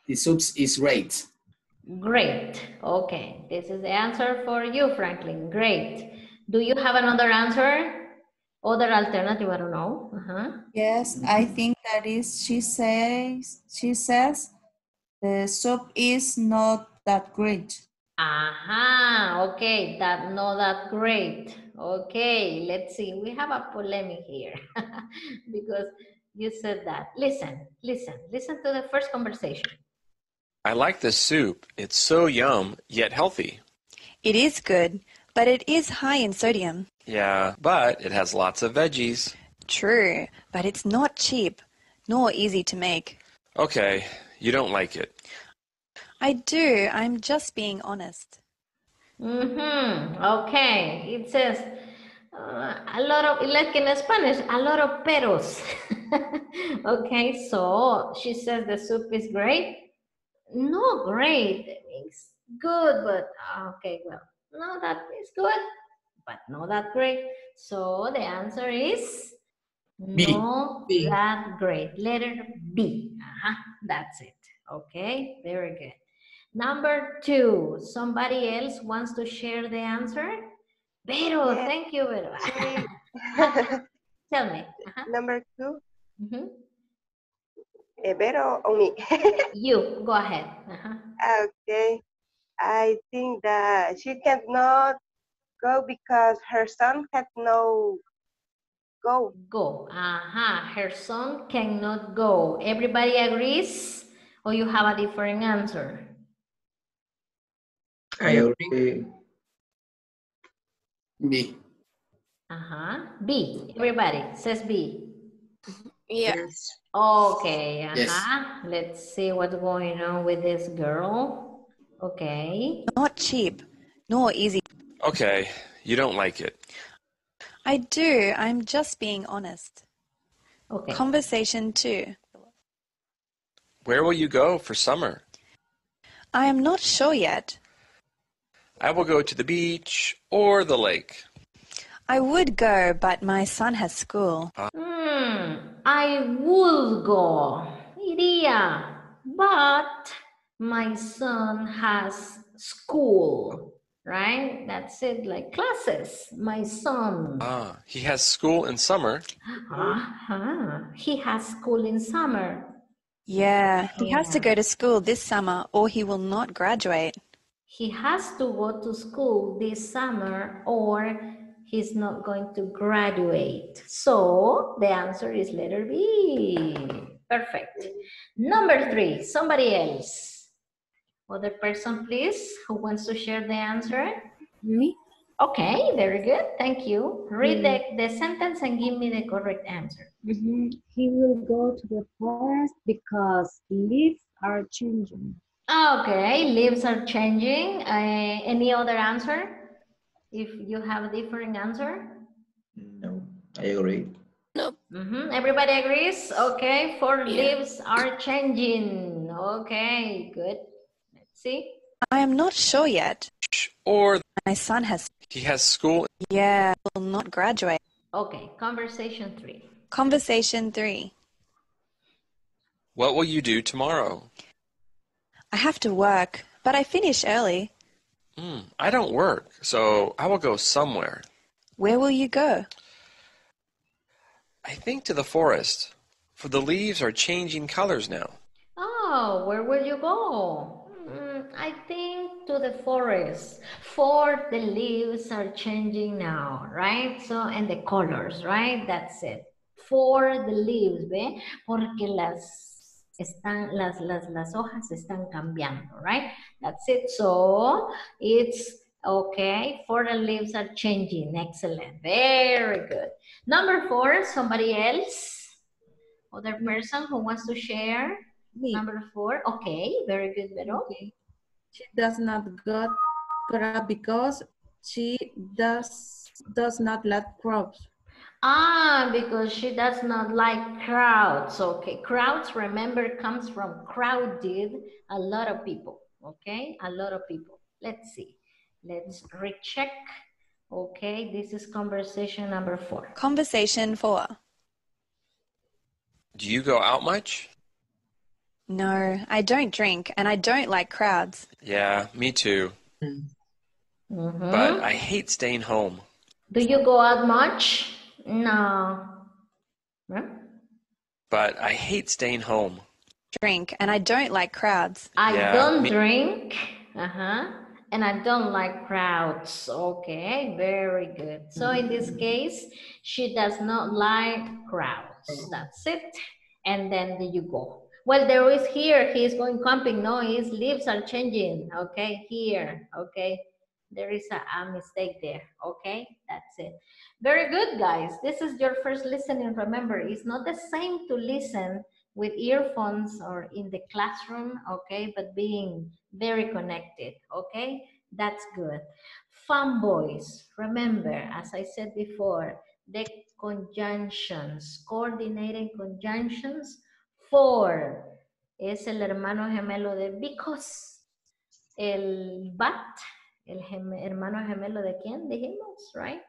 the soups is great. Great, okay, this is the answer for you, Franklin, great. Do you have another answer? Other alternative, I don't know, uh-huh. Yes, I think that is, she says, she says, the soup is not that great. Aha, okay, that not that great. Okay, let's see. We have a polemic here because You said that. Listen, listen, listen to the first conversation. I like this soup. It's so yum, yet healthy. It is good, but it is high in sodium. Yeah, but it has lots of veggies. True, but it's not cheap, nor easy to make. Okay, you don't like it. I do, I'm just being honest. Mm-hmm. Okay. It says uh, a lot of, like in Spanish, a lot of peros. okay, so she says the soup is great. No, great. It means good, but okay, well, no, that is good, but not that great. So the answer is B. not B. that great. Letter B. Uh-huh, that's it. Okay, very good. Number two, somebody else wants to share the answer? Vero, Yes. thank you, Vero. Tell me. Uh-huh. Number two, Mhm. eh, Vero or me? You, go ahead. Uh-huh. okay. I think that she cannot go because her son had no go. Go. Uh-huh. Her son cannot go. Everybody agrees? Or you have a different answer? I agree. B. Uh-huh. B. Everybody says B. Yes. Okay. Uh-huh. Yes. Let's see what's going on with this girl. Okay. Not cheap, nor easy. Okay, you don't like it. I do, I'm just being honest. Okay. Conversation two. Where will you go for summer? I am not sure yet. I will go to the beach or the lake. I would go, but my son has school. Hmm, I would go, iría, but my son has school, right? That's it, like classes. My son. Ah, he has school in summer. Uh-huh. He has school in summer. Yeah, he has to go to school this summer or he will not graduate. He has to go to school this summer or he's not going to graduate. So the answer is letter B. Perfect. Number three, somebody else. Other person, please, who wants to share the answer? Me? Okay, very good. Thank you. Read the, the sentence and give me the correct answer. Mhm. He will go to the forest because leaves are changing. Okay, leaves are changing. Uh, any other answer? If you have a different answer? No, I agree. Mhm, Everybody agrees? Okay, four leaves are changing. Okay, good. Let's see. I am not sure yet. Or My son has, he has school. yeah, will not graduate. Okay, conversation three. Conversation three. What will you do tomorrow? I have to work, but I finish early. Hmm, I don't work, so I will go somewhere. Where will you go? I think to the forest, for the leaves are changing colors now. Oh, where will you go? Mm, I think to the forest. For the leaves are changing now, right? So, and the colors, right? That's it. For the leaves, ¿ve? Porque las están, las, las, las hojas están cambiando, right? That's it. So, it's okay. For the leaves are changing. Excellent. Very good. Number four, somebody else? Other person who wants to share? Me. Number four. Okay, very good, Vero. Okay. She does not got crab because she does does not like crabs. Ah, because she does not like crowds. Okay, crowds, remember, comes from crowded, a lot of people. Okay, a lot of people. Let's see. Let's recheck. Okay, this is conversation number four. Conversation four. Do you go out much? No, I don't drink and I don't like crowds. Yeah, me too. Mhm. But I hate staying home. Do you go out much? No. Huh? But I hate staying home. Drink and I don't like crowds. I Yeah, don't me- drink. Uh-huh. And I don't like crowds. Okay, very good. So in this case, she does not like crowds. That's it. And then there you go. Well, there is here, he is going camping. No, his leaves are changing. Okay, here. Okay, there is a, a mistake there. Okay, that's it. Very good, guys. This is your first listening. Remember, it's not the same to listen with earphones or in the classroom, okay, but being very connected, okay? That's good. Fanboys, remember, as I said before, the conjunctions, coordinating conjunctions, for, es el hermano gemelo de because. El but, el gem hermano gemelo de quién, dijimos, right?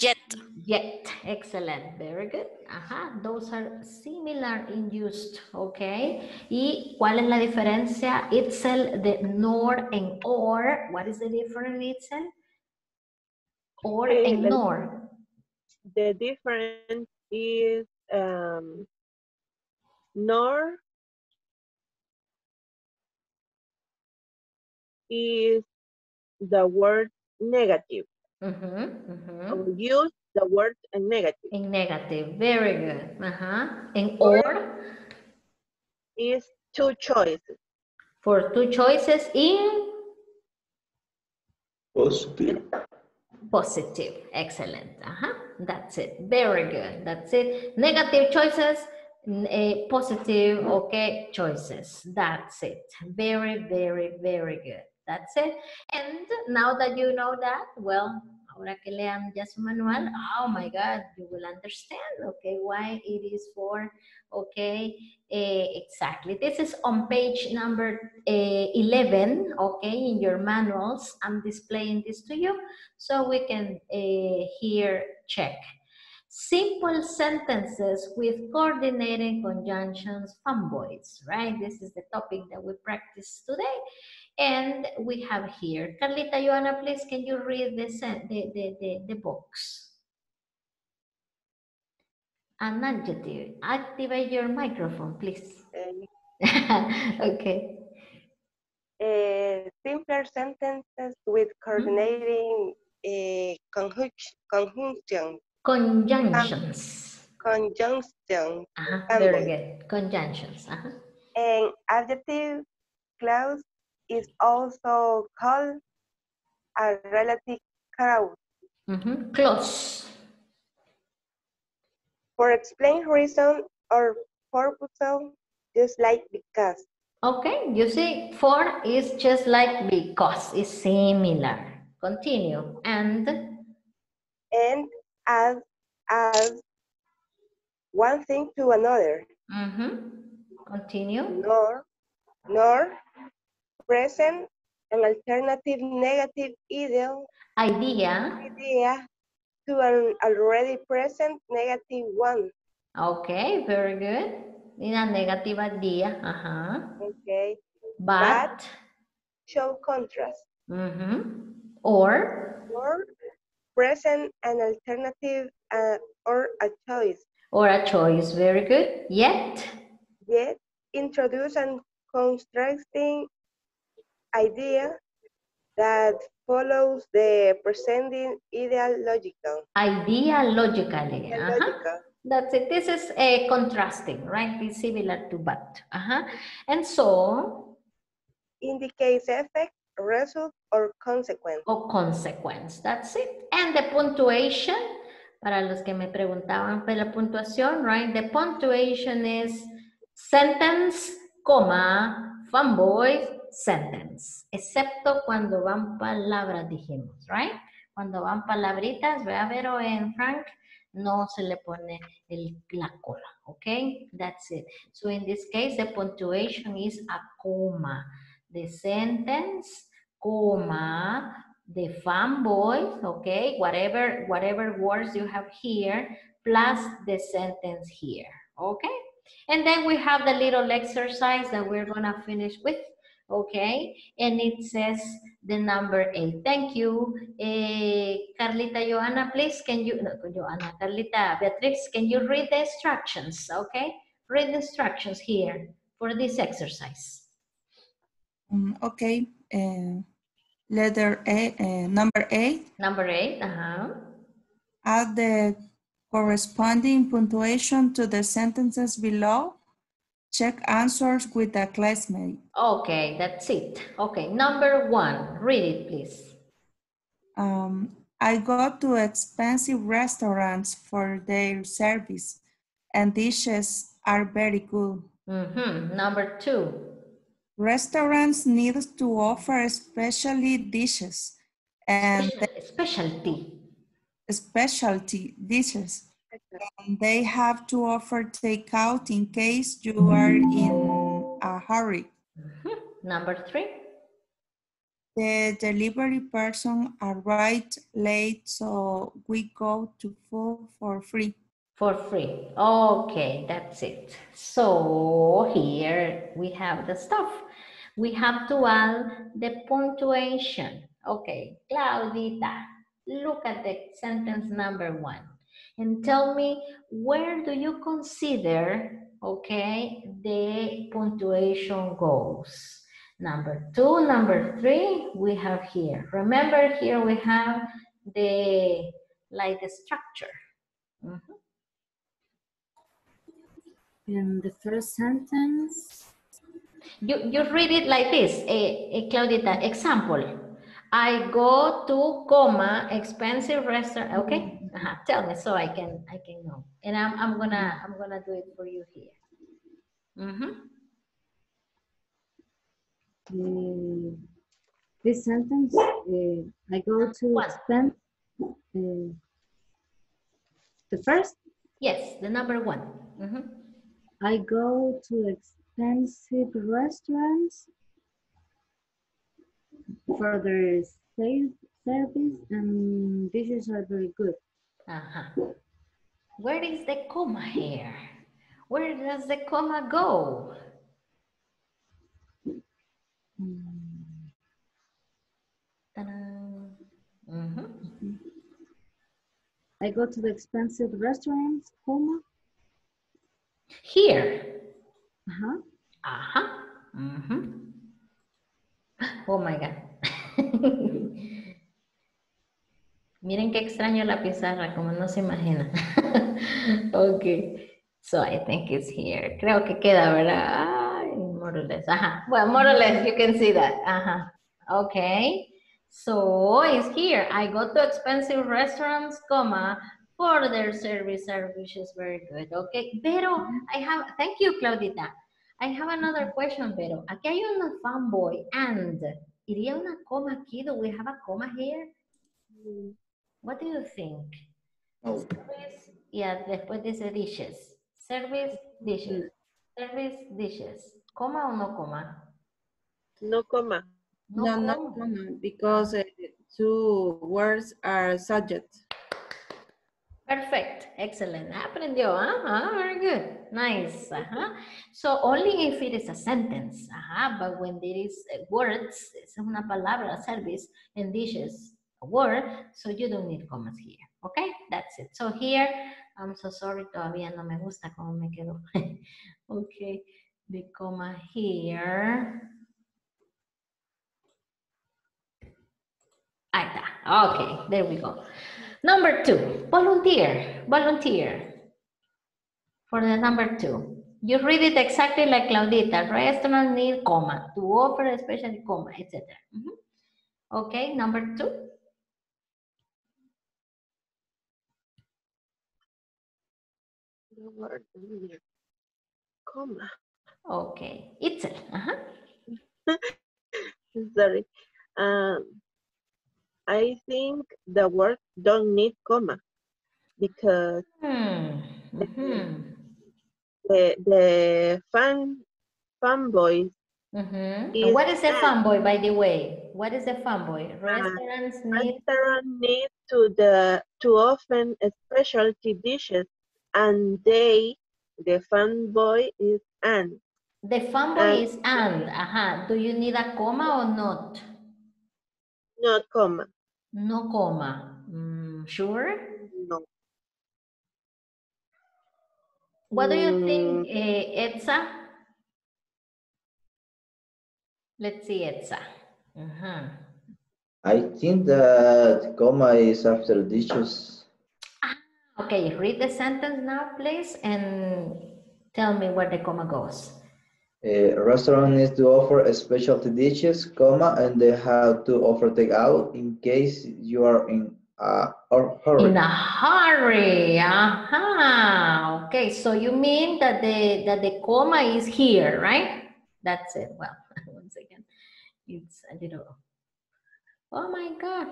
Yet. Yet. Excellent. Very good. Ajá. Those are similar in used. Okay. ¿Y cuál es la diferencia? Itself, the nor and or. What is the difference itself? Or Okay, and the- nor. The difference is um, nor is the word negative. Mhm, Or use the word negative. In negative. Very good. Ajá. And or is two choices. for two choices in Positive. Positive. Excellent. Uh-huh. That's it. Very good. That's it. Negative choices, n- eh, positive, okay, choices. That's it. Very, very, very good. That's it. And now that you know that, well, ahora que lean ya su manual, oh my God, you will understand, okay, why it is for, okay, eh, exactly. This is on page number eh, 11, okay, in your manuals. I'm displaying this to you so we can uh, here check. Simple sentences with coordinating conjunctions, Fun fanboys, right? This is the topic that we practice today. And we have here, Carlita Joanna, please, can you read the, the, the, the, the box? An adjective. Activate your microphone, please. okay. Uh, simpler sentences with coordinating uh, conjunc- conjunction. Conjunctions. Conjunction. Uh-huh, very good. Conjunctions. Uh-huh. And adjective clause is also called a relative clause. Mhm, Close. For explain reason or purpose, just like because. Okay, you see, for is just like because, is similar. Continue. And And as as one thing to another. mhm, continue. Nor, nor present an alternative negative ideal Idea. idea to an already present negative one. Okay, very good. In a negative idea. Uh-huh. Okay. But, show contrast. mhm, or, Or present an alternative uh, or a choice. or a choice. Very good. Yet, Yet introduce and contrasting idea that follows the presenting ideal logical. idea. Uh-huh. Logical. That's it. This is a contrasting, right? It's similar to but. Uh-huh. And so, Indicates effect, result, or consequence. Or consequence. That's it. And the punctuation, para los que me preguntaban por la puntuación, right? The punctuation is sentence, coma, fanboy, sentence. Excepto cuando van palabras, dijimos, right? Cuando van palabritas, ve a ver o en Frank, no se le pone el, la cola, okay? That's it. So in this case, the punctuation is a comma. The sentence, comma, the fanboy, okay, whatever, whatever words you have here, plus the sentence here, okay? And then we have the little exercise that we're gonna finish with, okay? And it says the number eight. Thank you. Eh, Carlita Joanna, please, can you, no, Joanna, Carlita, Beatriz, can you read the instructions, okay? Read the instructions here for this exercise. Mm, okay. uh, letter A, uh, number eight. Number eight, uh-huh. Add the corresponding punctuation to the sentences below. Check answers with a classmate. Okay, that's it. Okay, number one, read it, please. Um, I go to expensive restaurants for their service and dishes are very good. Mm -hmm. Number two, Restaurants need to offer specialty dishes and specialty. specialty dishes. And they have to offer takeout in case you are in a hurry. Number three, The delivery person arrived late, so we go to food for free. for free. Okay, that's it. So here we have the stuff. We have to add the punctuation. Okay, Claudita, look at the sentence number one and tell me where do you consider, okay, the punctuation goes. Number two, number three, we have here. Remember here we have the, like the structure. Mhm. In the first sentence, You, you read it like this, a, eh, Claudita, example. I go to, comma, expensive restaurant, okay? Ajá, Tell me so I can, I can know. And I'm, I'm gonna, I'm gonna do it for you here. Mm-hmm. uh, this sentence, uh, I go to spend uh, the first, Yes, the number one. Mhm. I go to expensive restaurants for their sales, service and dishes are very good. Uh-huh. Where is the comma here? Where does the comma go? Mhm. I go to the expensive restaurants, comma. Here. Uh-huh. Ajá. Mhm. Oh my God. Miren qué extraño la pizarra, como no se imagina. ok. So I think it's here. Creo que queda, ¿verdad? More or less. Ajá. Well, more or less, you can see that. Ajá. Okay. So it's here. I go to expensive restaurants, comma, for their service, service is very good. Okay. Pero I have, thank you, Claudita. I have another question, pero aquí hay una fanboy and. ¿Iría una coma aquí? Do we have a comma here? What do you think? No. Service, yeah, después dice dishes. Service, dishes. Service, dishes. ¿Coma o no coma? No coma. No No, no, coma. because uh, two words are subject. Perfect. Excellent. Aprendió, ¿ah? Ah, very good. Nice. Ajá. So only if it is a sentence. Ajá. But when there is uh, words, es una palabra, service, and dishes, a word, so you don't need commas here. Okay? That's it. So here, I'm so sorry, todavía no me gusta cómo me quedó. okay. The comma here. Ahí está. Okay, there we go. Number two, volunteer, volunteer. For the number two, you read it exactly like Claudita. Restaurant need comma to offer especially comma, etc. Mhm. Okay, number two. Word here. Comma. Okay, itself. Uh-huh. Sorry. Um, I think the word don't need comma because Hmm. mhm. the the fan fanboys Mhm. What is a an- fanboy, by the way? What is a fanboy? Restaurants need. restaurant need to the to often specialty dishes and they the fanboy is and. The fanboy And- is and. Ajá. Do you need a comma or not? No comma No comma. Mm, sure. no What do you think, Mm. eh, Etsa? Let's see, Etsa. Uh-huh. I think that comma is after dishes. Okay, read the sentence now, please, and tell me where the comma goes. A restaurant needs to offer specialty dishes, comma, and they have to offer takeout in case you are in a hurry. In a hurry. Aha. Okay, so you mean that the that the comma is here, right? That's it. Well, once again, it's a little. Oh my God.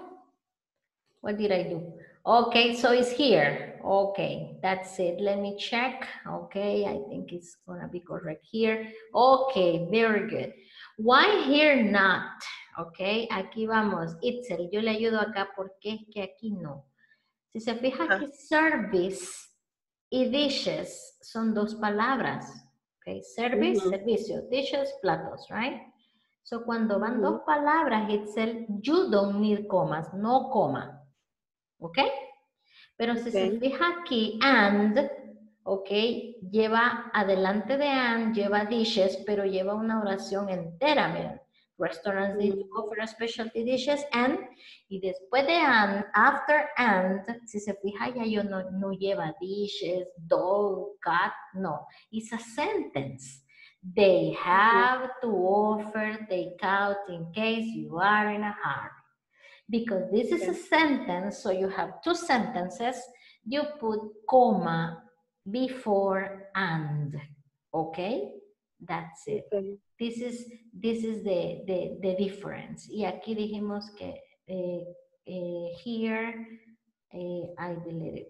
What did I do? Okay, so it's here. Okay, that's it. Let me check. Okay, I think it's gonna be correct here. Okay, very good. Why here not? Ok, aquí vamos. Itzel, yo le ayudo acá porque es que aquí no. Si se fija que service y dishes son dos palabras. Ok, service, servicio, dishes, platos, right? So cuando van dos palabras, Itzel, you don't need comas, no coma. ¿Ok? Pero si se fija aquí, and, ¿ok? Lleva adelante de and, lleva dishes, pero lleva una oración entera, miren. Restaurants need to offer specialty dishes and, y después de and, after and, si se fija ya yo no, no lleva dishes, dog, cat, no. It's a sentence. They have to offer takeout in case you are in a hurry. Because this is a sentence, so you have two sentences, you put comma before and, okay? That's it. This is, this is the, the, the difference. Y aquí dijimos que eh, eh, here, eh, I deleted,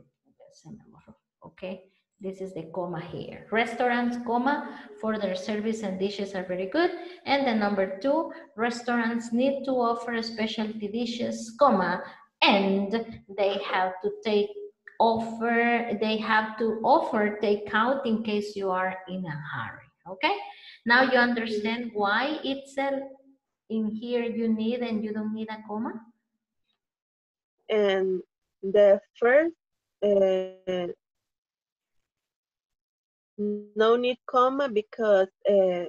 se me borró, okay? This is the comma here. Restaurants, comma, for their service and dishes are very good. And the number two, restaurants need to offer specialty dishes, comma, and they have to take offer, they have to offer takeout in case you are in a hurry, okay? Now you understand why it's a, in here you need and you don't need a comma? And the first, uh, no need comma because uh,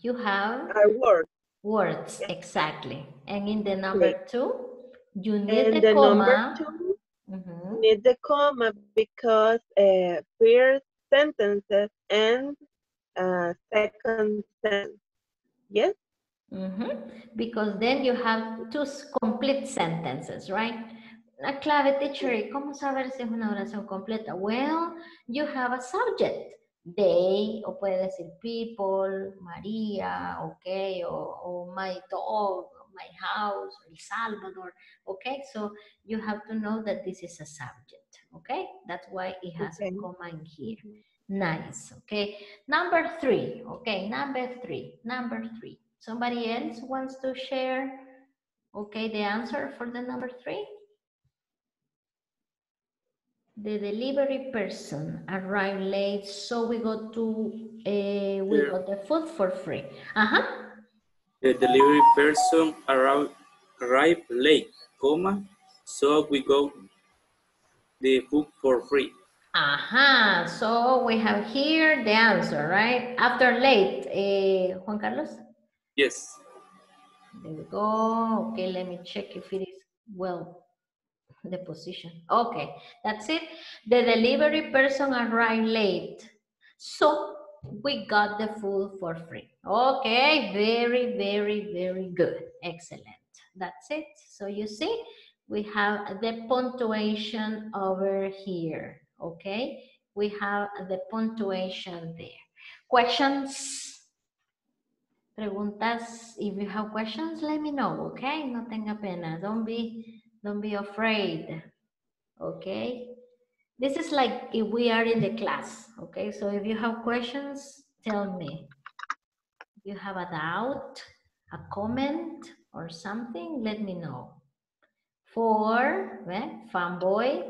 you have our word. Words, exactly. And in the number two, you need And the, the comma. number two Mhm. need the comma because uh, first sentences and uh, second sentence. Yes? Mhm. Because then you have two complete sentences, right? La clave, teacher, ¿y ¿cómo saber si es una oración completa? Well, you have a subject. They, o puede decir people, María, okay, o, o my dog, my house, El Salvador, okay? So you have to know that this is a subject, okay? That's why it has a comma in here. Nice, okay? Number three, okay, number three, number three. Somebody else wants to share, okay, the answer for the number three? The delivery person arrived late, so we got to, uh, we Here. got the food for free. Uh-huh, The delivery person arrived, arrived late, comma, so we got the food for free. uh-huh. So we have here the answer, right? After late, eh, Juan Carlos? Yes. There we go. Okay, let me check if it is well the position. Okay, that's it. The delivery person arrived late. So we got the food for free. Okay, very, very, very good. Excellent. That's it. So you see, we have the punctuation over here. Okay, we have the punctuation there. Questions? Preguntas, if you have questions, let me know, okay? No tenga pena. Don't be, don't be afraid, okay? This is like if we are in the class, okay? So if you have questions, tell me. If you have a doubt, a comment, or something, let me know. For eh, fanboy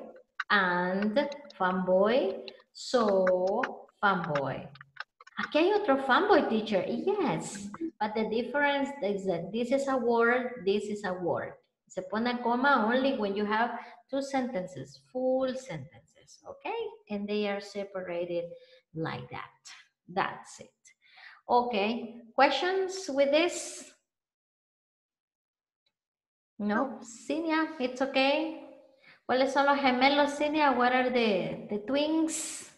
and fanboy, so fanboy. Aquí hay otro fanboy teacher. Yes, but the difference is that this is a word, this is a word. Se pone a coma only when you have two sentences, full sentences, okay? And they are separated like that. That's it. Okay, questions with this? No, Senior, it's okay. ¿Cuáles son los gemelos, Cinia? What are the, the twins?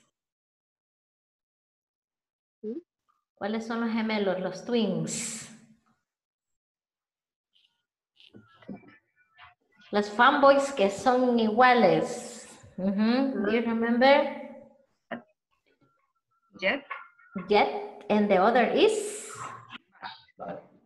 ¿Cuáles son los gemelos, los twins? Los fanboys que son iguales. Do you remember? Jet. Jet. And the other is?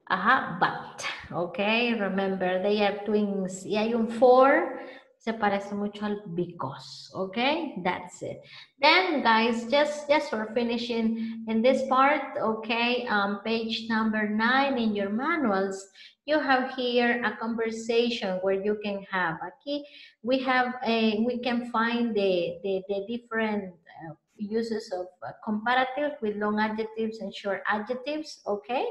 Ajá, but. Okay, remember, they are twins. Y hay un for, se parece mucho al because. Okay, that's it. Then, guys, just, just for finishing in this part, okay, um, page number nine in your manuals, you have here a conversation where you can have aquí we have a we can find the the, the different uh, uses of uh, comparative with long adjectives and short adjectives okay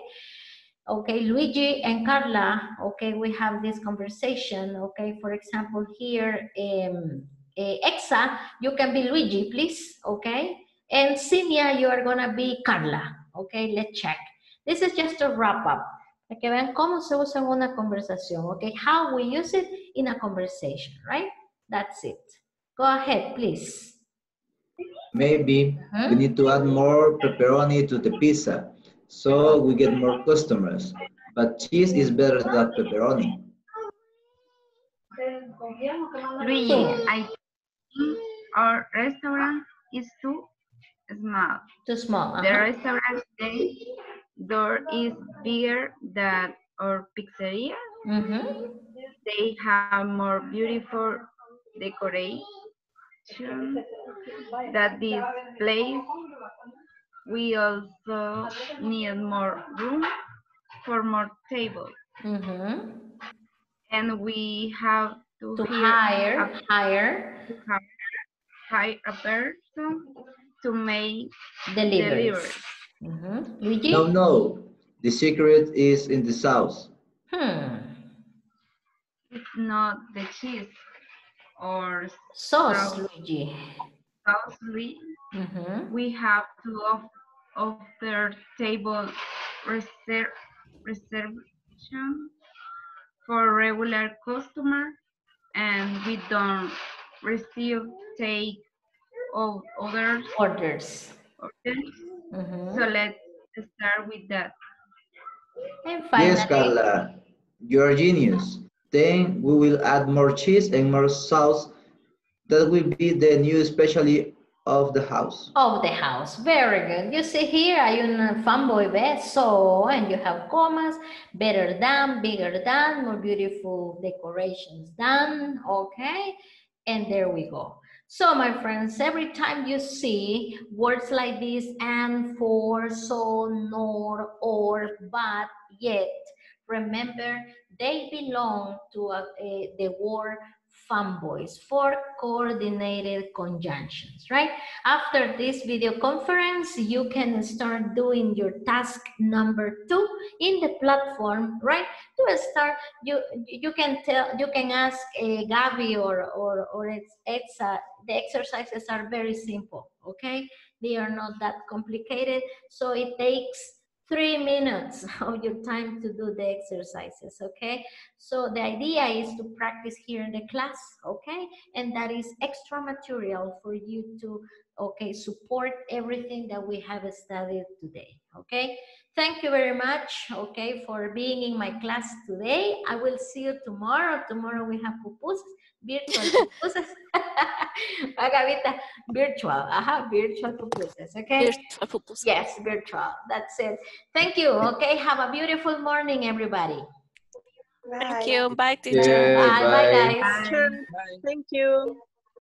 okay luigi and carla okay we have this conversation okay for example here um uh, exa you can be luigi please okay and Sinia, you are gonna be carla okay let's check this is just a wrap up para que vean cómo se usa en una conversación, okay? How we use it in a conversation, right? That's it. Go ahead, please. Maybe we need to add more pepperoni to the pizza so we get more customers. But cheese is better than pepperoni. Luigi, I think our restaurant is too small. Too small. The uh-huh. restaurant day door is bigger than our pizzeria. Mhm. They have more beautiful decoration that this place. We also need more room for more tables. Mhm. And we have to, To hire hire, a- hire. to hire, hire a person to make Deliveries. delivery. Mhm. Luigi? No, no. The secret is in the sauce. Hmm. It's not the cheese or Sauce, sauce- Luigi. sauce we- Mhm. we have to of, of their table reserve reservation for regular customer and we don't receive take of others Orders. orders. Mhm. So let's start with that. And Yes, Carla, you're a genius. Then we will add more cheese and more sauce. That will be the new specialty of the house. of the house. Very good. You see here, hay un fanboy, ¿ves? So, and you have commas, better than, bigger than, more beautiful decorations than, okay? And there we go. So, my friends, every time you see words like this, and, for, so, nor, or, but, yet, remember, they belong to a, a- the word fanboys for coordinated conjunctions, right? After this video conference, you can start doing your task number two in the platform, right? To start, you you can tell, you can ask uh, Gabi or or or it's, it's uh, the exercises are very simple, okay? They are not that complicated, so it takes three minutes of your time to do the exercises, okay? So the idea is to practice here in the class, okay? And that is extra material for you to, okay, support everything that we have studied today, okay? Thank you very much, okay, for being in my class today. I will see you tomorrow. Tomorrow we have pupusas, virtual pupusas. Ah, Gavita, virtual, aha, virtual pupusas, okay? Virtual pupusas. Yes, virtual, that's it. Thank you, okay? Have a beautiful morning, everybody. Thank you. Bye, teacher. Yeah, Bye, bye, bye. guys. Thank you.